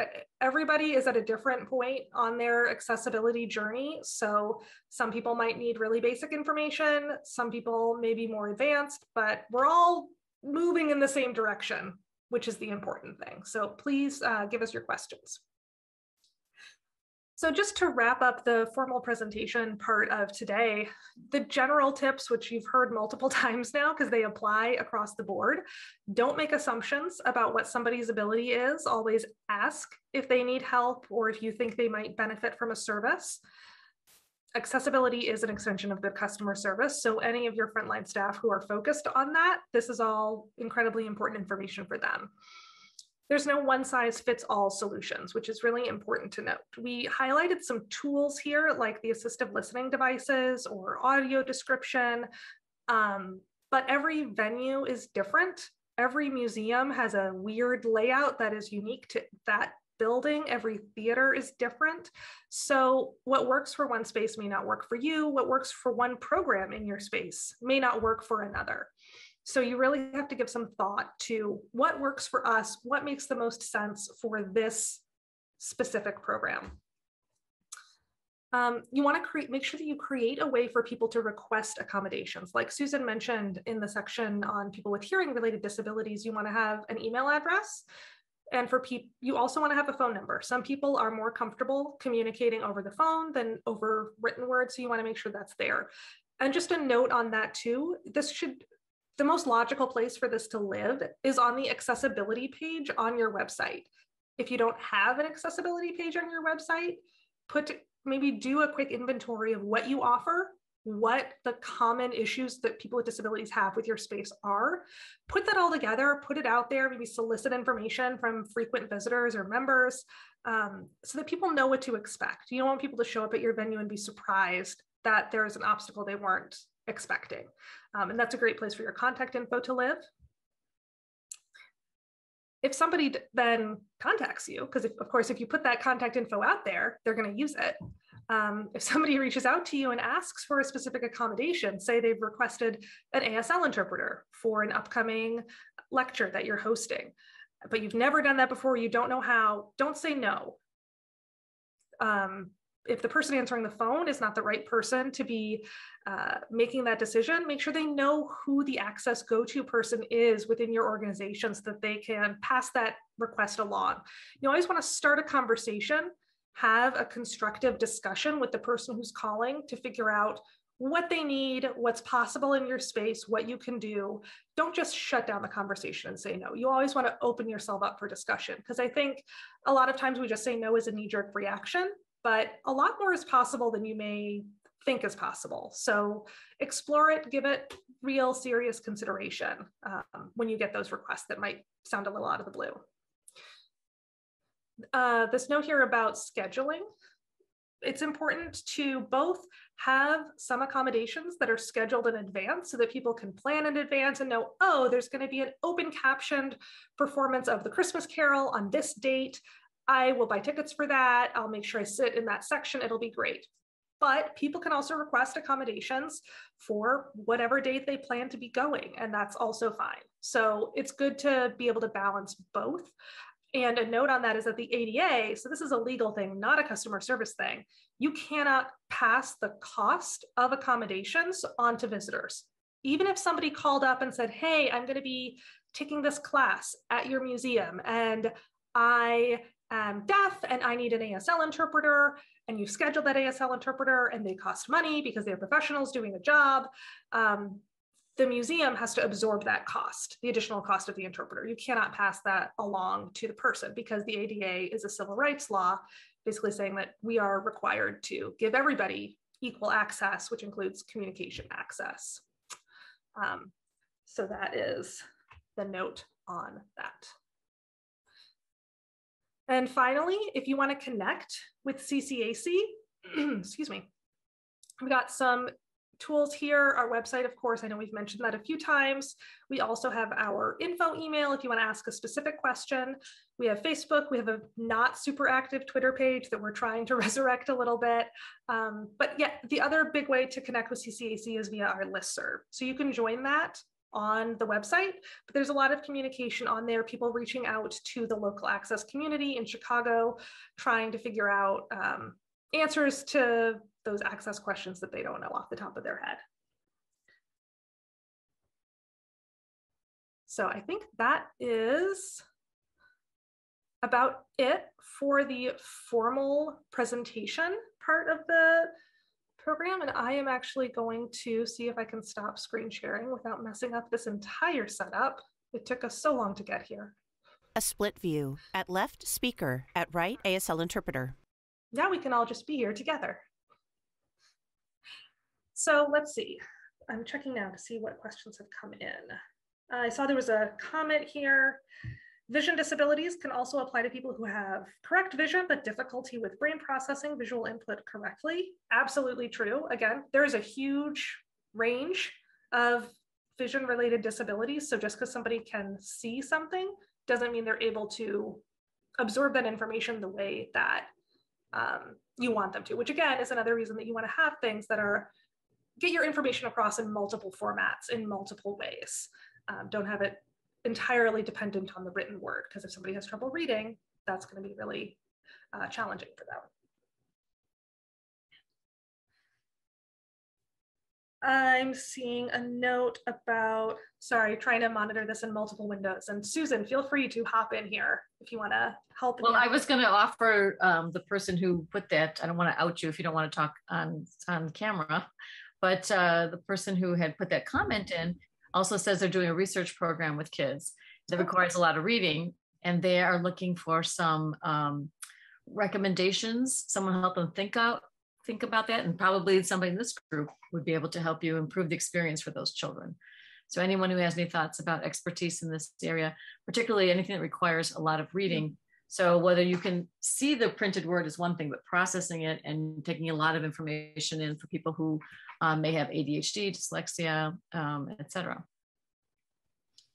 Everybody is at a different point on their accessibility journey. So some people might need really basic information some people may be more advanced but we're all moving in the same direction which is the important thing. So please uh, give us your questions so just to wrap up the formal presentation part of today, the general tips, which you've heard multiple times now because they apply across the board, don't make assumptions about what somebody's ability is. Always ask if they need help or if you think they might benefit from a service. Accessibility is an extension of the customer service. So any of your frontline staff who are focused on that, this is all incredibly important information for them there's no one size fits all solutions, which is really important to note. We highlighted some tools here like the assistive listening devices or audio description, um, but every venue is different. Every museum has a weird layout that is unique to that building. Every theater is different. So, what works for one space may not work for you. What works for one program in your space may not work for another. So you really have to give some thought to what works for us, what makes the most sense for this specific program. Um, you want to create, make sure that you create a way for people to request accommodations. Like Susan mentioned in the section on people with hearing related disabilities, you want to have an email address. And for people, you also want to have a phone number. Some people are more comfortable communicating over the phone than over written words. So you want to make sure that's there. And just a note on that too, this should the most logical place for this to live is on the accessibility page on your website. If you don't have an accessibility page on your website, put maybe do a quick inventory of what you offer, what the common issues that people with disabilities have with your space are. Put that all together, put it out there, maybe solicit information from frequent visitors or members um, so that people know what to expect. You don't want people to show up at your venue and be surprised that there's an obstacle they weren't expecting. Um, and that's a great place for your contact info to live. If somebody then contacts you, because of course, if you put that contact info out there, they're going to use it. Um, if somebody reaches out to you and asks for a specific accommodation, say they've requested an ASL interpreter for an upcoming lecture that you're hosting, but you've never done that before, you don't know how, don't say no. Um, if the person answering the phone is not the right person to be uh, making that decision, make sure they know who the access go-to person is within your organization so that they can pass that request along. You always want to start a conversation, have a constructive discussion with the person who's calling to figure out what they need, what's possible in your space, what you can do. Don't just shut down the conversation and say no. You always want to open yourself up for discussion because I think a lot of times we just say no as a knee jerk reaction but a lot more is possible than you may think is possible. So explore it, give it real serious consideration um, when you get those requests that might sound a little out of the blue. Uh, this note here about scheduling. It's important to both have some accommodations that are scheduled in advance so that people can plan in advance and know, oh, there's going to be an open captioned performance of the Christmas Carol on this date. I will buy tickets for that. I'll make sure I sit in that section. It'll be great. But people can also request accommodations for whatever date they plan to be going, and that's also fine. So it's good to be able to balance both. And a note on that is that the ADA, so this is a legal thing, not a customer service thing, you cannot pass the cost of accommodations onto visitors. Even if somebody called up and said, Hey, I'm going to be taking this class at your museum and I am deaf and I need an ASL interpreter, and you schedule that ASL interpreter and they cost money because they're professionals doing a job, um, the museum has to absorb that cost, the additional cost of the interpreter. You cannot pass that along to the person because the ADA is a civil rights law, basically saying that we are required to give everybody equal access, which includes communication access. Um, so that is the note on that. And finally, if you want to connect with CCAC, excuse me, we've got some tools here. Our website, of course, I know we've mentioned that a few times. We also have our info email if you want to ask a specific question. We have Facebook. We have a not super active Twitter page that we're trying to resurrect a little bit. Um, but yeah, the other big way to connect with CCAC is via our listserv. So you can join that on the website, but there's a lot of communication on there, people reaching out to the local access community in Chicago, trying to figure out um, answers to those access questions that they don't know off the top of their head. So I think that is about it for the formal presentation part of the program and I am actually going to see if I can stop screen sharing without messing up this entire setup. It took us so long to get here. A split view. At left, speaker. At right, ASL interpreter. Now we can all just be here together. So let's see. I'm checking now to see what questions have come in. I saw there was a comment here. Vision disabilities can also apply to people who have correct vision, but difficulty with brain processing visual input correctly. Absolutely true. Again, there is a huge range of vision related disabilities. So just because somebody can see something doesn't mean they're able to absorb that information the way that um, you want them to, which again is another reason that you want to have things that are get your information across in multiple formats in multiple ways. Um, don't have it entirely dependent on the written word because if somebody has trouble reading, that's going to be really uh, challenging for them. I'm seeing a note about, sorry, trying to monitor this in multiple windows. And Susan, feel free to hop in here if you want to help. Well, I was going to offer um, the person who put that, I don't want to out you if you don't want to talk on, on camera, but uh, the person who had put that comment in also says they're doing a research program with kids that requires a lot of reading and they are looking for some um, recommendations, someone help them think out think about that and probably somebody in this group would be able to help you improve the experience for those children. So anyone who has any thoughts about expertise in this area particularly anything that requires a lot of reading. So whether you can see the printed word is one thing but processing it and taking a lot of information in for people who um, may have adhd dyslexia um, etc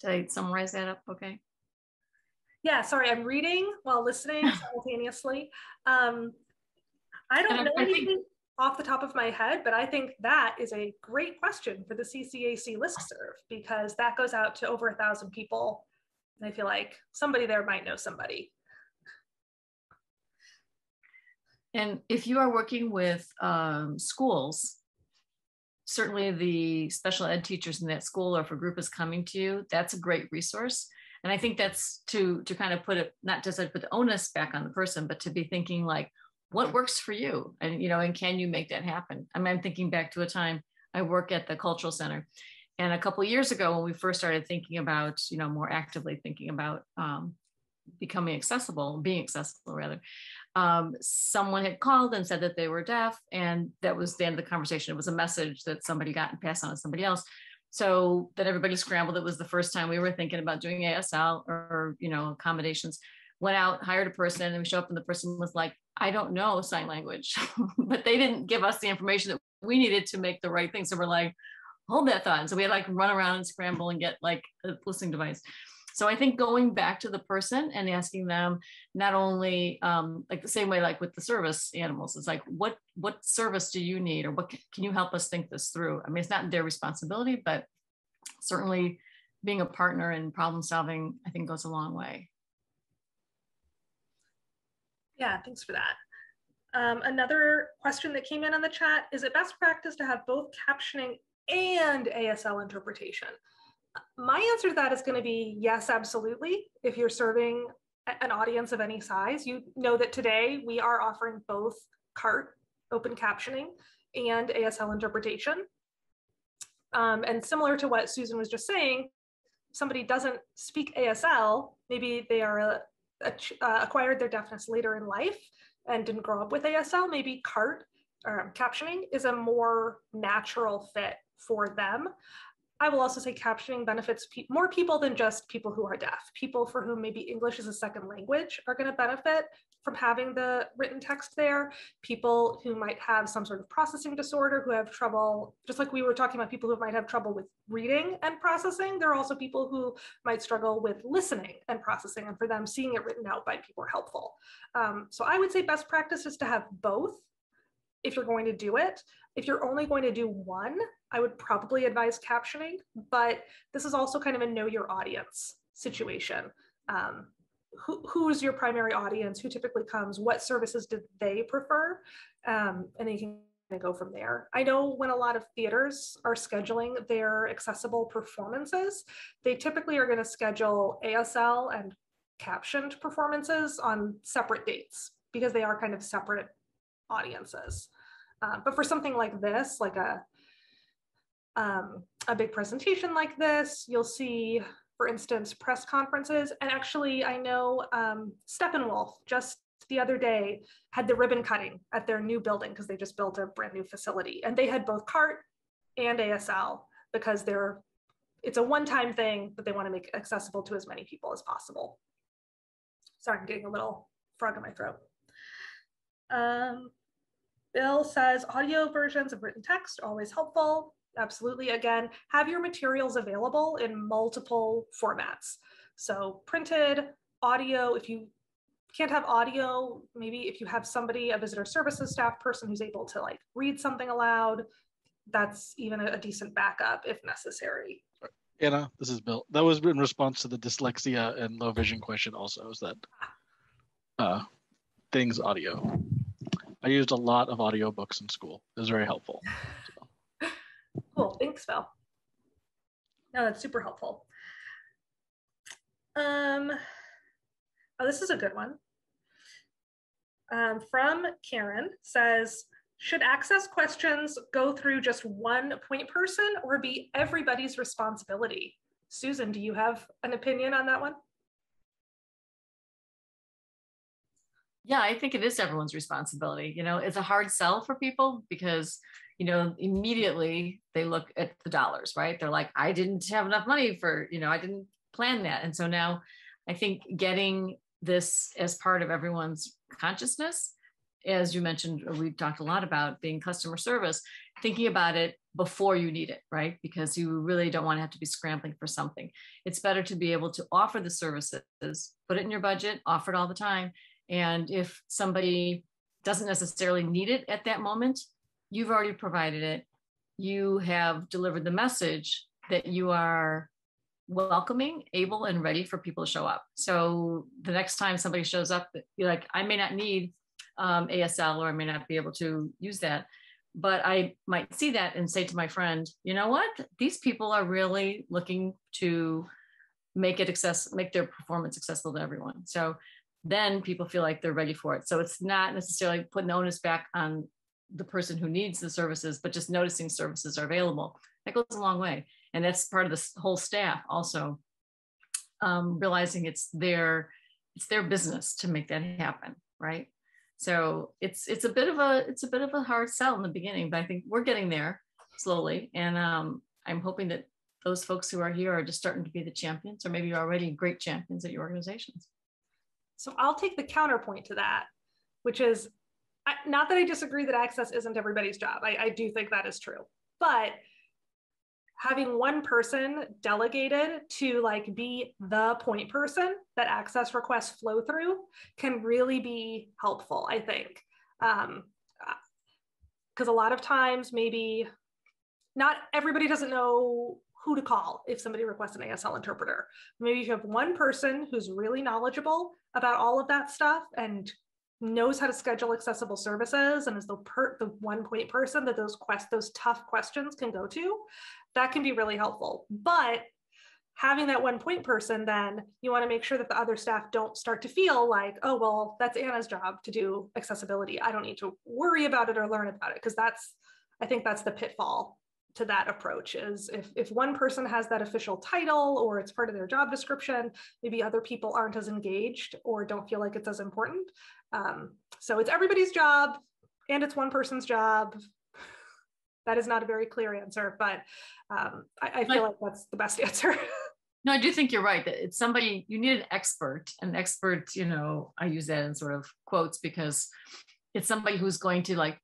did i summarize that up okay yeah sorry i'm reading while listening simultaneously um, I don't know anything think, off the top of my head, but I think that is a great question for the CCAC listserv because that goes out to over a thousand people. And I feel like somebody there might know somebody. And if you are working with um, schools, certainly the special ed teachers in that school or if a group is coming to you, that's a great resource. And I think that's to to kind of put it not just put the onus back on the person, but to be thinking like, what works for you? And you know and can you make that happen? I mean, i'm thinking back to a time i work at the cultural center. And a couple years ago when we first started thinking about you know more actively thinking about um, becoming accessible being accessible rather um, someone had called and said that they were deaf and that was the end of the conversation it was a message that somebody got and passed on to somebody else so then everybody scrambled it was the first time we were thinking about doing asl or you know accommodations went out hired a person and we show up and the person was like I don't know sign language, but they didn't give us the information that we needed to make the right thing. So we're like, hold that thought. And so we had like run around and scramble and get like a listening device. So I think going back to the person and asking them not only um, like the same way like with the service animals, it's like what what service do you need or what can, you help us think this through? I mean, it's not their responsibility, but certainly being a partner in problem solving, I think goes a long way. Yeah, thanks for that. Um, another question that came in on the chat, is it best practice to have both captioning and ASL interpretation? My answer to that is gonna be yes, absolutely. If you're serving an audience of any size, you know that today we are offering both CART, open captioning, and ASL interpretation. Um, and similar to what Susan was just saying, somebody doesn't speak ASL, maybe they are a, uh, acquired their deafness later in life and didn't grow up with ASL, maybe CART um, captioning is a more natural fit for them. I will also say captioning benefits pe more people than just people who are deaf. People for whom maybe English is a second language are going to benefit from having the written text there. People who might have some sort of processing disorder, who have trouble, just like we were talking about people who might have trouble with reading and processing, there are also people who might struggle with listening and processing. And for them, seeing it written out by people are helpful. Um, so I would say best practice is to have both if you're going to do it. If you're only going to do one, I would probably advise captioning, but this is also kind of a know your audience situation. Um, who, who's your primary audience? Who typically comes? What services do they prefer? Um, and then you can go from there. I know when a lot of theaters are scheduling their accessible performances, they typically are going to schedule ASL and captioned performances on separate dates because they are kind of separate audiences. Uh, but for something like this, like a um, a big presentation like this, you'll see, for instance, press conferences. And actually, I know um, Steppenwolf just the other day had the ribbon cutting at their new building because they just built a brand new facility, and they had both CART and ASL because they're it's a one-time thing, but they want to make accessible to as many people as possible. Sorry, I'm getting a little frog in my throat. Um, Bill says audio versions of written text always helpful. Absolutely. Again, have your materials available in multiple formats. So printed, audio, if you can't have audio, maybe if you have somebody, a visitor services staff person who's able to like read something aloud, that's even a, decent backup if necessary. Anna, this is Bill. That was in response to the dyslexia and low vision question also, is that uh, things audio. I used a lot of audio books in school. It was very helpful. Cool, thanks, Phil. No, that's super helpful. Um, oh, this is a good one. Um, from Karen says, should access questions go through just one point person or be everybody's responsibility? Susan, do you have an opinion on that one? Yeah, I think it is everyone's responsibility. You know, it's a hard sell for people because, you know, immediately they look at the dollars, right? They're like, I didn't have enough money for, you know, I didn't plan that. And so now I think getting this as part of everyone's consciousness, as you mentioned, we've talked a lot about being customer service, thinking about it before you need it, right? Because you really don't want to have to be scrambling for something. It's better to be able to offer the services, put it in your budget, offer it all the time, and if somebody doesn't necessarily need it at that moment, you've already provided it. You have delivered the message that you are welcoming, able, and ready for people to show up. So the next time somebody shows up, you're like, I may not need um, ASL or I may not be able to use that. But I might see that and say to my friend, you know what? These people are really looking to make it access, make their performance accessible to everyone. So then people feel like they're ready for it. So it's not necessarily putting the onus back on the person who needs the services, but just noticing services are available. That goes a long way. And that's part of the whole staff also um, realizing it's their it's their business to make that happen, right? So it's it's a bit of a it's a bit of a hard sell in the beginning, but I think we're getting there slowly. And um, I'm hoping that those folks who are here are just starting to be the champions, or maybe you're already great champions at your organizations. So I'll take the counterpoint to that, which is not that I disagree that access isn't everybody's job. I, I do think that is true. But having one person delegated to like be the point person that access requests flow through can really be helpful, I think. Um, because a lot of times maybe not everybody doesn't know who to call if somebody requests an ASL interpreter. Maybe you have one person who's really knowledgeable about all of that stuff and knows how to schedule accessible services and is the per, the one point person that those quest those tough questions can go to, that can be really helpful. But having that one point person, then you want to make sure that the other staff don't start to feel like, oh, well, that's Anna's job to do accessibility. I don't need to worry about it or learn about it. Because that's, I think that's the pitfall to that approach is if, if one person has that official title or it's part of their job description, maybe other people aren't as engaged or don't feel like it's as important. Um, so it's everybody's job and it's one person's job. That is not a very clear answer, but um, I, I, feel like that's the best answer. no, I do think you're right. That it's somebody you need an expert. An expert, you know, I use that in sort of quotes because it's somebody who's going to like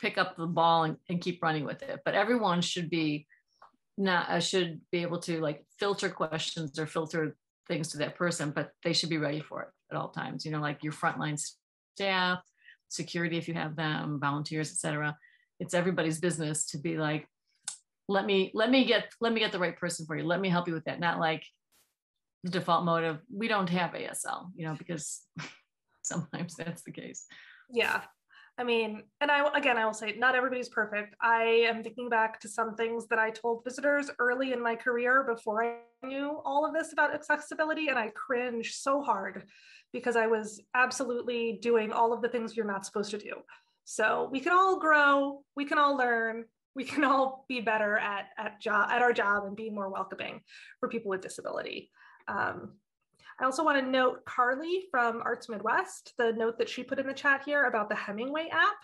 pick up the ball and, and keep running with it. But everyone should be not uh, should be able to like filter questions or filter things to that person, but they should be ready for it at all times. You know, like your frontline staff, security if you have them, volunteers, etc. It's everybody's business to be like, let me let me get let me get the right person for you. Let me help you with that. Not like the default motive. We don't have ASL, you know, because sometimes that's the case. Yeah, I mean, and I again, I will say, not everybody's perfect. I am thinking back to some things that I told visitors early in my career before I knew all of this about accessibility, and I cringe so hard because I was absolutely doing all of the things you're not supposed to do. So we can all grow, we can all learn, we can all be better at at job at our job and be more welcoming for people with disability. Um, I also want to note Carly from Arts Midwest, the note that she put in the chat here about the Hemingway app.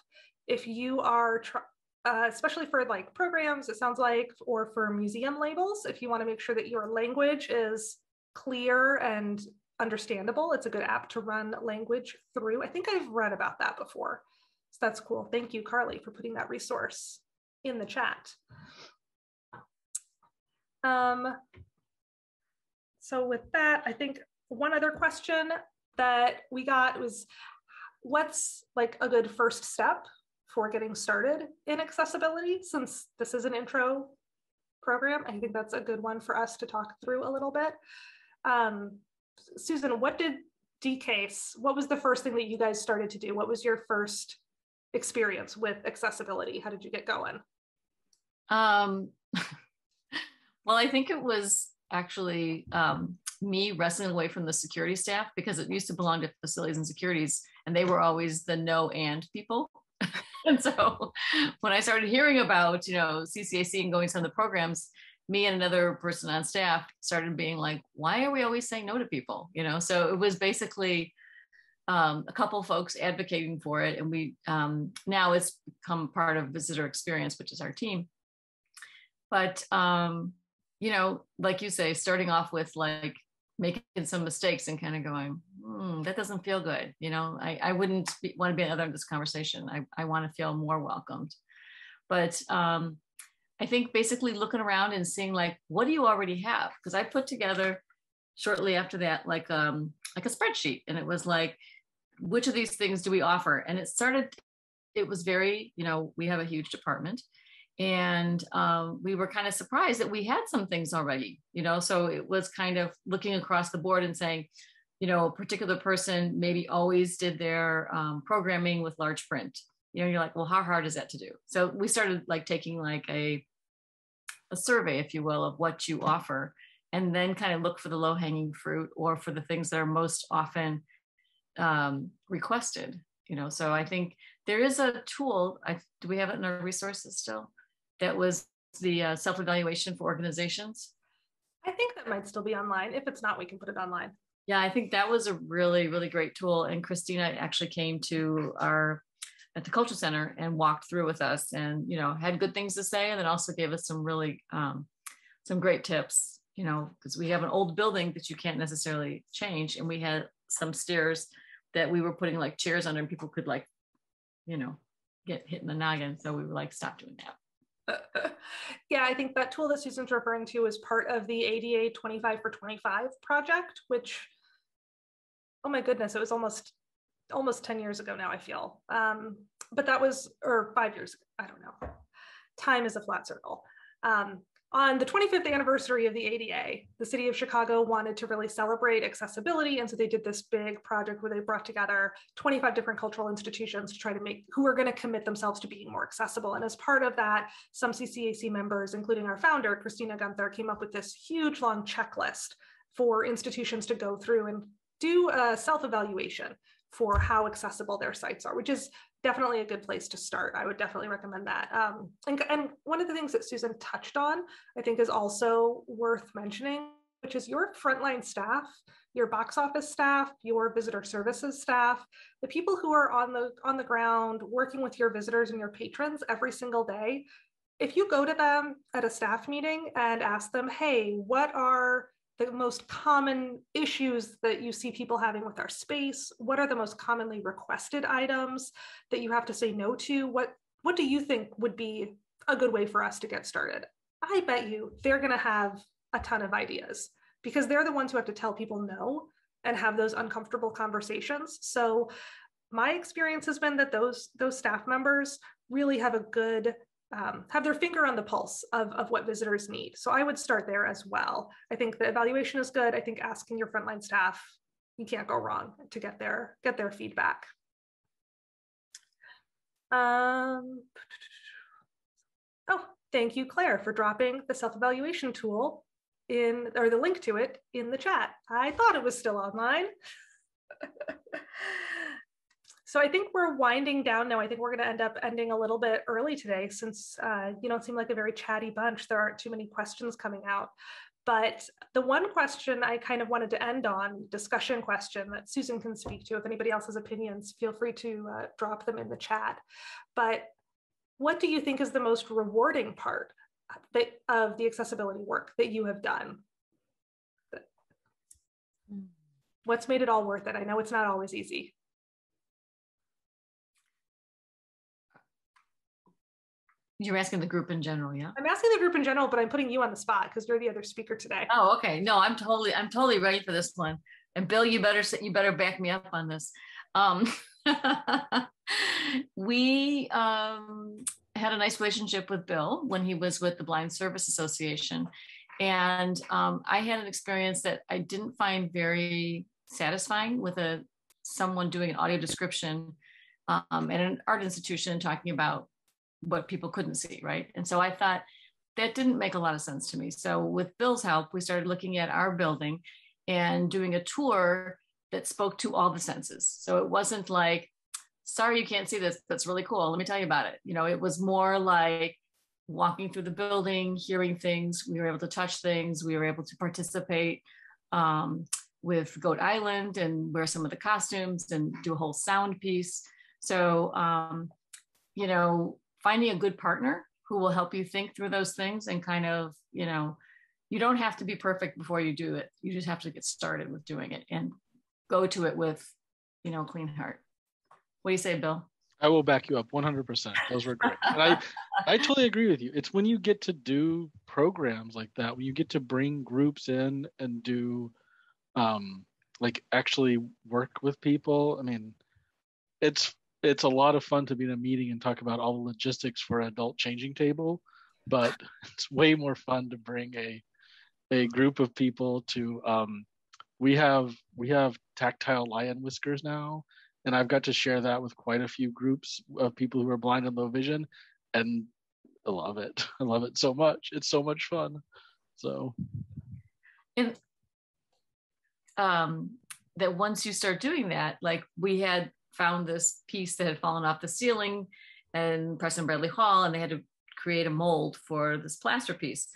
If you are, uh, especially for like programs, it sounds like, or for museum labels, if you want to make sure that your language is clear and understandable. It's a good app to run language through. I think I've read about that before. So that's cool. Thank you, Carly, for putting that resource in the chat. Um, so with that, I think one other question that we got was what's like a good first step for getting started in accessibility since this is an intro program. I think that's a good one for us to talk through a little bit. Um, Susan, what did DCASE, what was the first thing that you guys started to do? What was your first experience with accessibility? How did you get going? Um, well, I think it was actually um, me wrestling away from the security staff because it used to belong to facilities and securities, and they were always the no and people. and so when I started hearing about, you know, CCAC and going to some of the programs, me and another person on staff started being like, why are we always saying no to people? You know, so it was basically um, a couple folks advocating for it. And we um, now it's become part of visitor experience, which is our team. But, um, you know, like you say, starting off with like making some mistakes and kind of going, hmm, that doesn't feel good. You know, I, I wouldn't be, want to be another in this conversation. I, I want to feel more welcomed. But um, I think basically looking around and seeing like, what do you already have? Because I put together shortly after that, like um, like a spreadsheet, and it was like, which of these things do we offer? And it started. It was very, you know, we have a huge department, and um, we were kind of surprised that we had some things already, you know. So it was kind of looking across the board and saying, you know, a particular person maybe always did their um, programming with large print. You know you're like well how hard is that to do? So we started like taking like a a survey if you will of what you offer and then kind of look for the low hanging fruit or for the things that are most often um, requested you know? So i think there is a tool I, do we have it in our resources still that was the uh, self-evaluation for organizations? I think that might still be online. If it's not we can put it online. Yeah i think that was a really really great tool and christina actually came to our at the culture center and walked through with us and you know had good things to say and then also gave us some really um, some great tips you know because we have an old building that you can't necessarily change and we had some stairs that we were putting like chairs under and people could like you know get hit in the noggin so we were like stop doing that yeah, I think that tool that Susan's referring to is part of the ADA 25 for 25 project, which, oh my goodness, it was almost almost 10 years ago now, I feel. Um, but that was, or five years, I don't know. Time is a flat circle. Um, on the 25th anniversary of the ADA, the city of Chicago wanted to really celebrate accessibility. And so they did this big project where they brought together 25 different cultural institutions to try to make who are going to commit themselves to being more accessible. And as part of that, some CCAC members, including our founder, Christina Gunther, came up with this huge long checklist for institutions to go through and do a self evaluation for how accessible their sites are, which is definitely a good place to start. I would definitely recommend that. Um, and, and one of the things that Susan touched on, I think is also worth mentioning, which is your frontline staff, your box office staff, your visitor services staff, the people who are on the on the ground working with your visitors and your patrons every single day. If you go to them at a staff meeting and ask them, hey, what are the most common issues that you see people having with our space? What are the most commonly requested items that you have to say no to? What what do you think would be a good way for us to get started? I bet you they're going to have a ton of ideas because they're the ones who have to tell people no and have those uncomfortable conversations. So my experience has been that those those staff members really have a good um, have their finger on the pulse of, of what visitors need. So I would start there as well. I think the evaluation is good. I think asking your frontline staff, you can't go wrong to get their get their feedback. Um, oh, thank you, Claire, for dropping the self-evaluation tool in, or the link to it in the chat. I thought it was still online. So I think we're winding down now. I think we're going to end up ending a little bit early today since uh, you don't seem like a very chatty bunch. There aren't too many questions coming out. But the one question I kind of wanted to end on, discussion question that Susan can speak to. If anybody else has opinions, feel free to uh, drop them in the chat. But what do you think is the most rewarding part that, of the accessibility work that you have done? what's made it all worth it? I know it's not always easy. You're asking the group in general, yeah? I'm asking the group in general, but I'm putting you on the spot because you're the other speaker today. Oh, okay. No, I'm totally, I'm totally ready for this one. And Bill, you better you better back me up on this. Um, we um, had a nice relationship with Bill when he was with the Blind Service Association, and um, I had an experience that I didn't find very satisfying with a someone doing an audio description um, at an art institution talking about what people couldn't see, right? And so I thought that didn't make a lot of sense to me. So with Bill's help, we started looking at our building and doing a tour that spoke to all the senses. So it wasn't like, sorry, you can't see this. That's really cool. Let me tell you about it. You know, it was more like walking through the building, hearing things. We were able to touch things. We were able to participate um, with Goat Island and wear some of the costumes and do a whole sound piece. So, um, you know, finding a good partner who will help you think through those things and kind of, you know, you don't have to be perfect before you do it. You just have to get started with doing it and go to it with, you know, clean heart. What do you say, Bill? I will back you up 100%. Those were great. and I, I totally agree with you. It's when you get to do programs like that, when you get to bring groups in and do, um, like actually work with people. I mean, it's it's a lot of fun to be in a meeting and talk about all the logistics for adult changing table, but it's way more fun to bring a a group of people to um, we have we have tactile lion whiskers now and i've got to share that with quite a few groups of people who are blind and low vision and i love it. I love it so much. It's so much fun. So. And um that once you start doing that like we had found this piece that had fallen off the ceiling and preston bradley hall and they had to create a mold for this plaster piece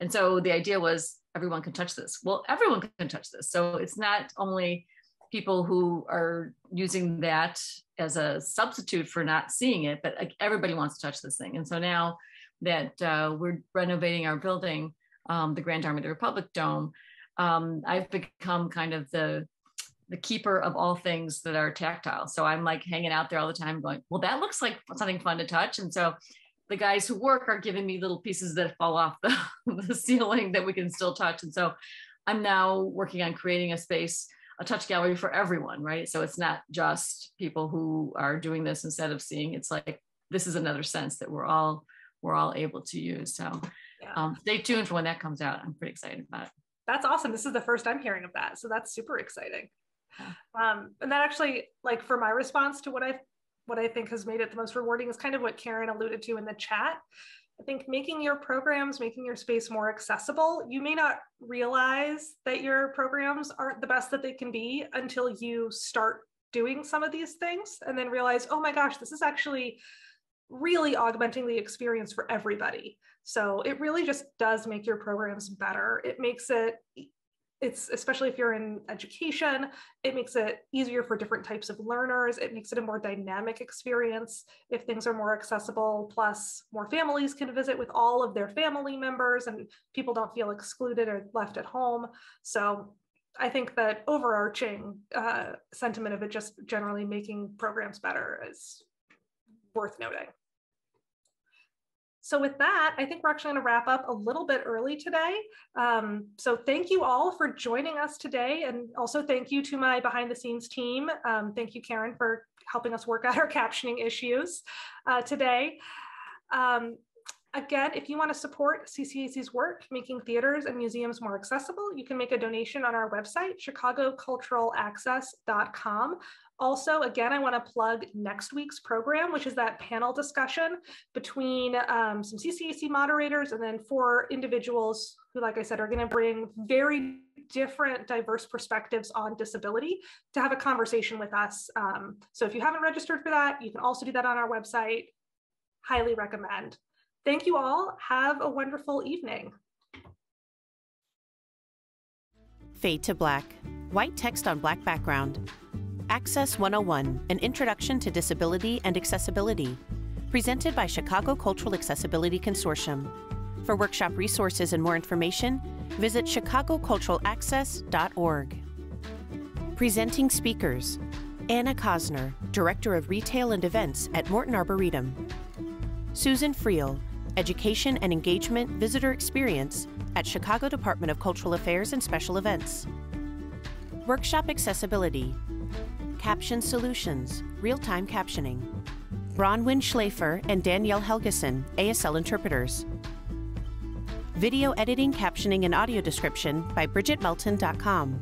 and so the idea was everyone can touch this. Well, everyone can touch this. So it's not only people who are using that as a substitute for not seeing it, but like everybody wants to touch this thing. And so now that uh, we're renovating our building, um, the Grand Army of the Republic Dome, um, I've become kind of the the keeper of all things that are tactile. So I'm like hanging out there all the time, going, "Well, that looks like something fun to touch." And so the guys who work are giving me little pieces that fall off the, the ceiling that we can still touch. And so I'm now working on creating a space, a touch gallery for everyone, right? So it's not just people who are doing this instead of seeing. It's like this is another sense that we're all we're all able to use. So yeah. um, stay tuned for when that comes out. I'm pretty excited about it. That's awesome. This is the first I'm hearing of that. So that's super exciting. Um, and that actually, like for my response to what I've what I think has made it the most rewarding is kind of what Karen alluded to in the chat. I think making your programs, making your space more accessible, you may not realize that your programs aren't the best that they can be until you start doing some of these things and then realize, oh my gosh, this is actually really augmenting the experience for everybody. So it really just does make your programs better. It makes it it's especially if you're in education, it makes it easier for different types of learners. It makes it a more dynamic experience if things are more accessible. Plus, more families can visit with all of their family members and people don't feel excluded or left at home. So, I think that overarching uh, sentiment of it just generally making programs better is worth noting. So with that, I think we're actually going to wrap up a little bit early today. Um, so thank you all for joining us today. And also thank you to my behind the scenes team. Um, thank you, Karen, for helping us work out our captioning issues uh, today. Um, Again, if you want to support CCAC's work making theaters and museums more accessible, you can make a donation on our website, chicagoculturalaccess.com. Also, again, I want to plug next week's program, which is that panel discussion between um, some CCAC moderators and then four individuals who, like I said, are going to bring very different, diverse perspectives on disability to have a conversation with us. Um, so if you haven't registered for that, you can also do that on our website. Highly recommend. Thank you all. Have a wonderful evening. Fade to black. White text on black background. Access 101 An Introduction to Disability and Accessibility. Presented by Chicago Cultural Accessibility Consortium. For workshop resources and more information, visit chicagoculturalaccess.org. Presenting speakers Anna Cosner, Director of Retail and Events at Morton Arboretum. Susan Friel, Education and Engagement Visitor Experience at Chicago Department of Cultural Affairs and Special Events. Workshop Accessibility Caption Solutions, Real Time Captioning. Bronwyn Schlafer and Danielle Helgeson, ASL Interpreters. Video Editing, Captioning, and Audio Description by BridgetMelton.com.